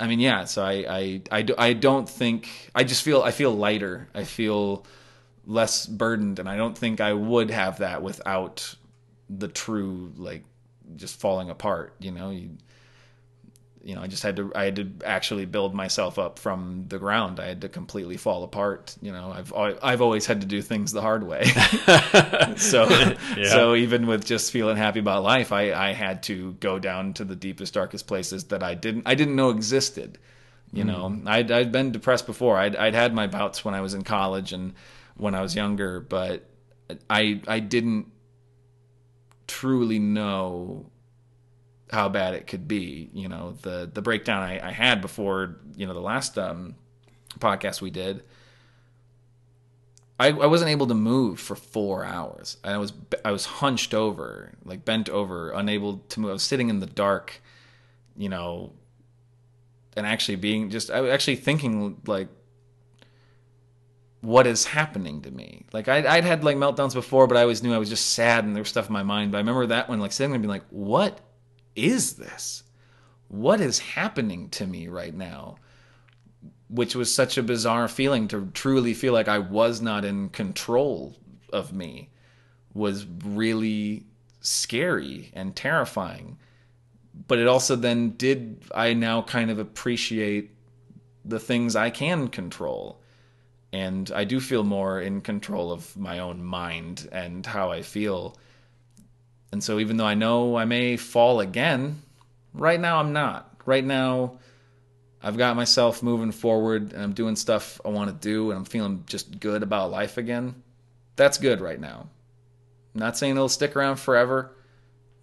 i mean yeah so i i i, do, I don't think i just feel i feel lighter i feel less burdened and i don't think i would have that without the true like just falling apart you know you you know, I just had to I had to actually build myself up from the ground. I had to completely fall apart. You know, I've I've always had to do things the hard way. [LAUGHS] so Yeah. so even with just feeling happy about life, I I had to go down to the deepest darkest places that I didn't I didn't know existed. You know, mm-hmm. I'd I'd been depressed before. I'd I'd had my bouts when I was in college and when I was younger, but I I didn't truly know how bad it could be. You know, the the breakdown I, I had before, you know, the last um, podcast we did. I, I wasn't able to move for four hours. I was I was hunched over, like bent over, unable to move. I was sitting in the dark, you know, and actually being just I was actually thinking like, what is happening to me? Like I I'd had like meltdowns before, but I always knew I was just sad and there was stuff in my mind. But I remember that one, like sitting there and being like, what is this? What is happening to me right now? Which was such a bizarre feeling to truly feel like I was not in control of me was really scary and terrifying. But it also then did, I now kind of appreciate the things I can control. And I do feel more in control of my own mind and how I feel. And so even though I know I may fall again, right now I'm not. Right now I've got myself moving forward and I'm doing stuff I want to do and I'm feeling just good about life again. That's good right now. I'm not saying it'll stick around forever.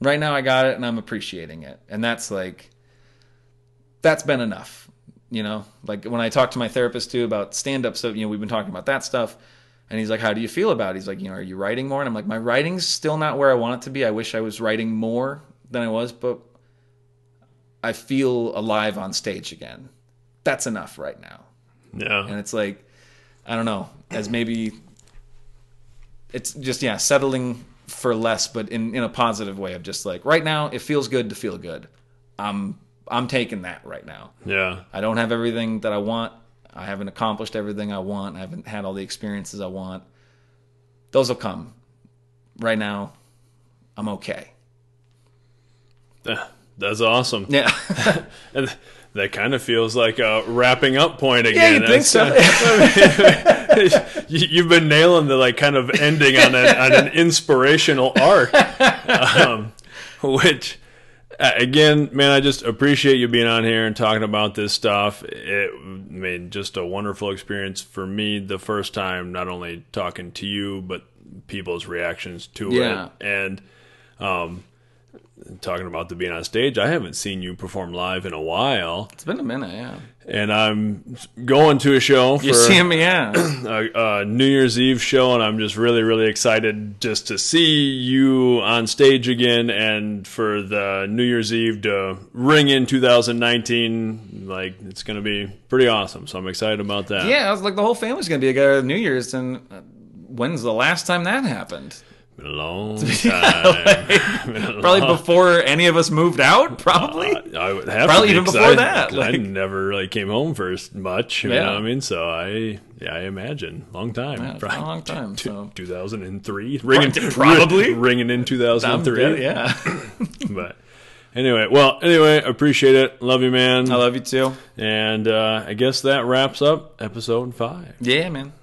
Right now I got it and I'm appreciating it. And that's like that's been enough. You know, like when I talk to my therapist too about stand up stuff, you know, we've been talking about that stuff. And he's like, How do you feel about it? He's like, You know, are you writing more? And I'm like, My writing's still not where I want it to be. I wish I was writing more than I was, but I feel alive on stage again. That's enough right now. Yeah. And it's like, I don't know, as maybe it's just, yeah, settling for less, but in, in a positive way of just like, right now, it feels good to feel good. I'm, I'm taking that right now. Yeah. I don't have everything that I want. I haven't accomplished everything I want. I haven't had all the experiences I want. Those will come. Right now, I'm okay. That's awesome. Yeah. [LAUGHS] And that kind of feels like a wrapping up point again. you'd think so. [LAUGHS] You- You've been nailing the like kind of ending on, a, on an inspirational arc, [LAUGHS] um, which uh, again, man, I just appreciate you being on here and talking about this stuff. It made just a wonderful experience for me the first time, not only talking to you but people's reactions to Yeah. it and um, talking about the being on stage. I haven't seen you perform live in a while, it's been a minute, yeah. and I'm going to a show for You see me, yeah. [CLEARS THROAT] a, a New Year's Eve show, and I'm just really, really excited just to see you on stage again, and for the New Year's Eve to ring in 2019. Like it's going to be pretty awesome. So I'm excited about that. Yeah, I was like the whole family's gonna be together New Year's, and uh, when's the last time that happened? [LAUGHS] Been a long time. A Probably long- before any of us moved out. Probably. Uh, I would have Probably even before I, that, like- I never really came home for much. You Yeah. know what I mean? So I, yeah, I imagine long time. Yeah, it's a long time, [LAUGHS] so. 2003, ringing Probably. [LAUGHS] ringing in 2003. yeah. But anyway, well, anyway, appreciate it. Love you, man. I love you too. and uh, I guess that wraps up episode five. Yeah, man.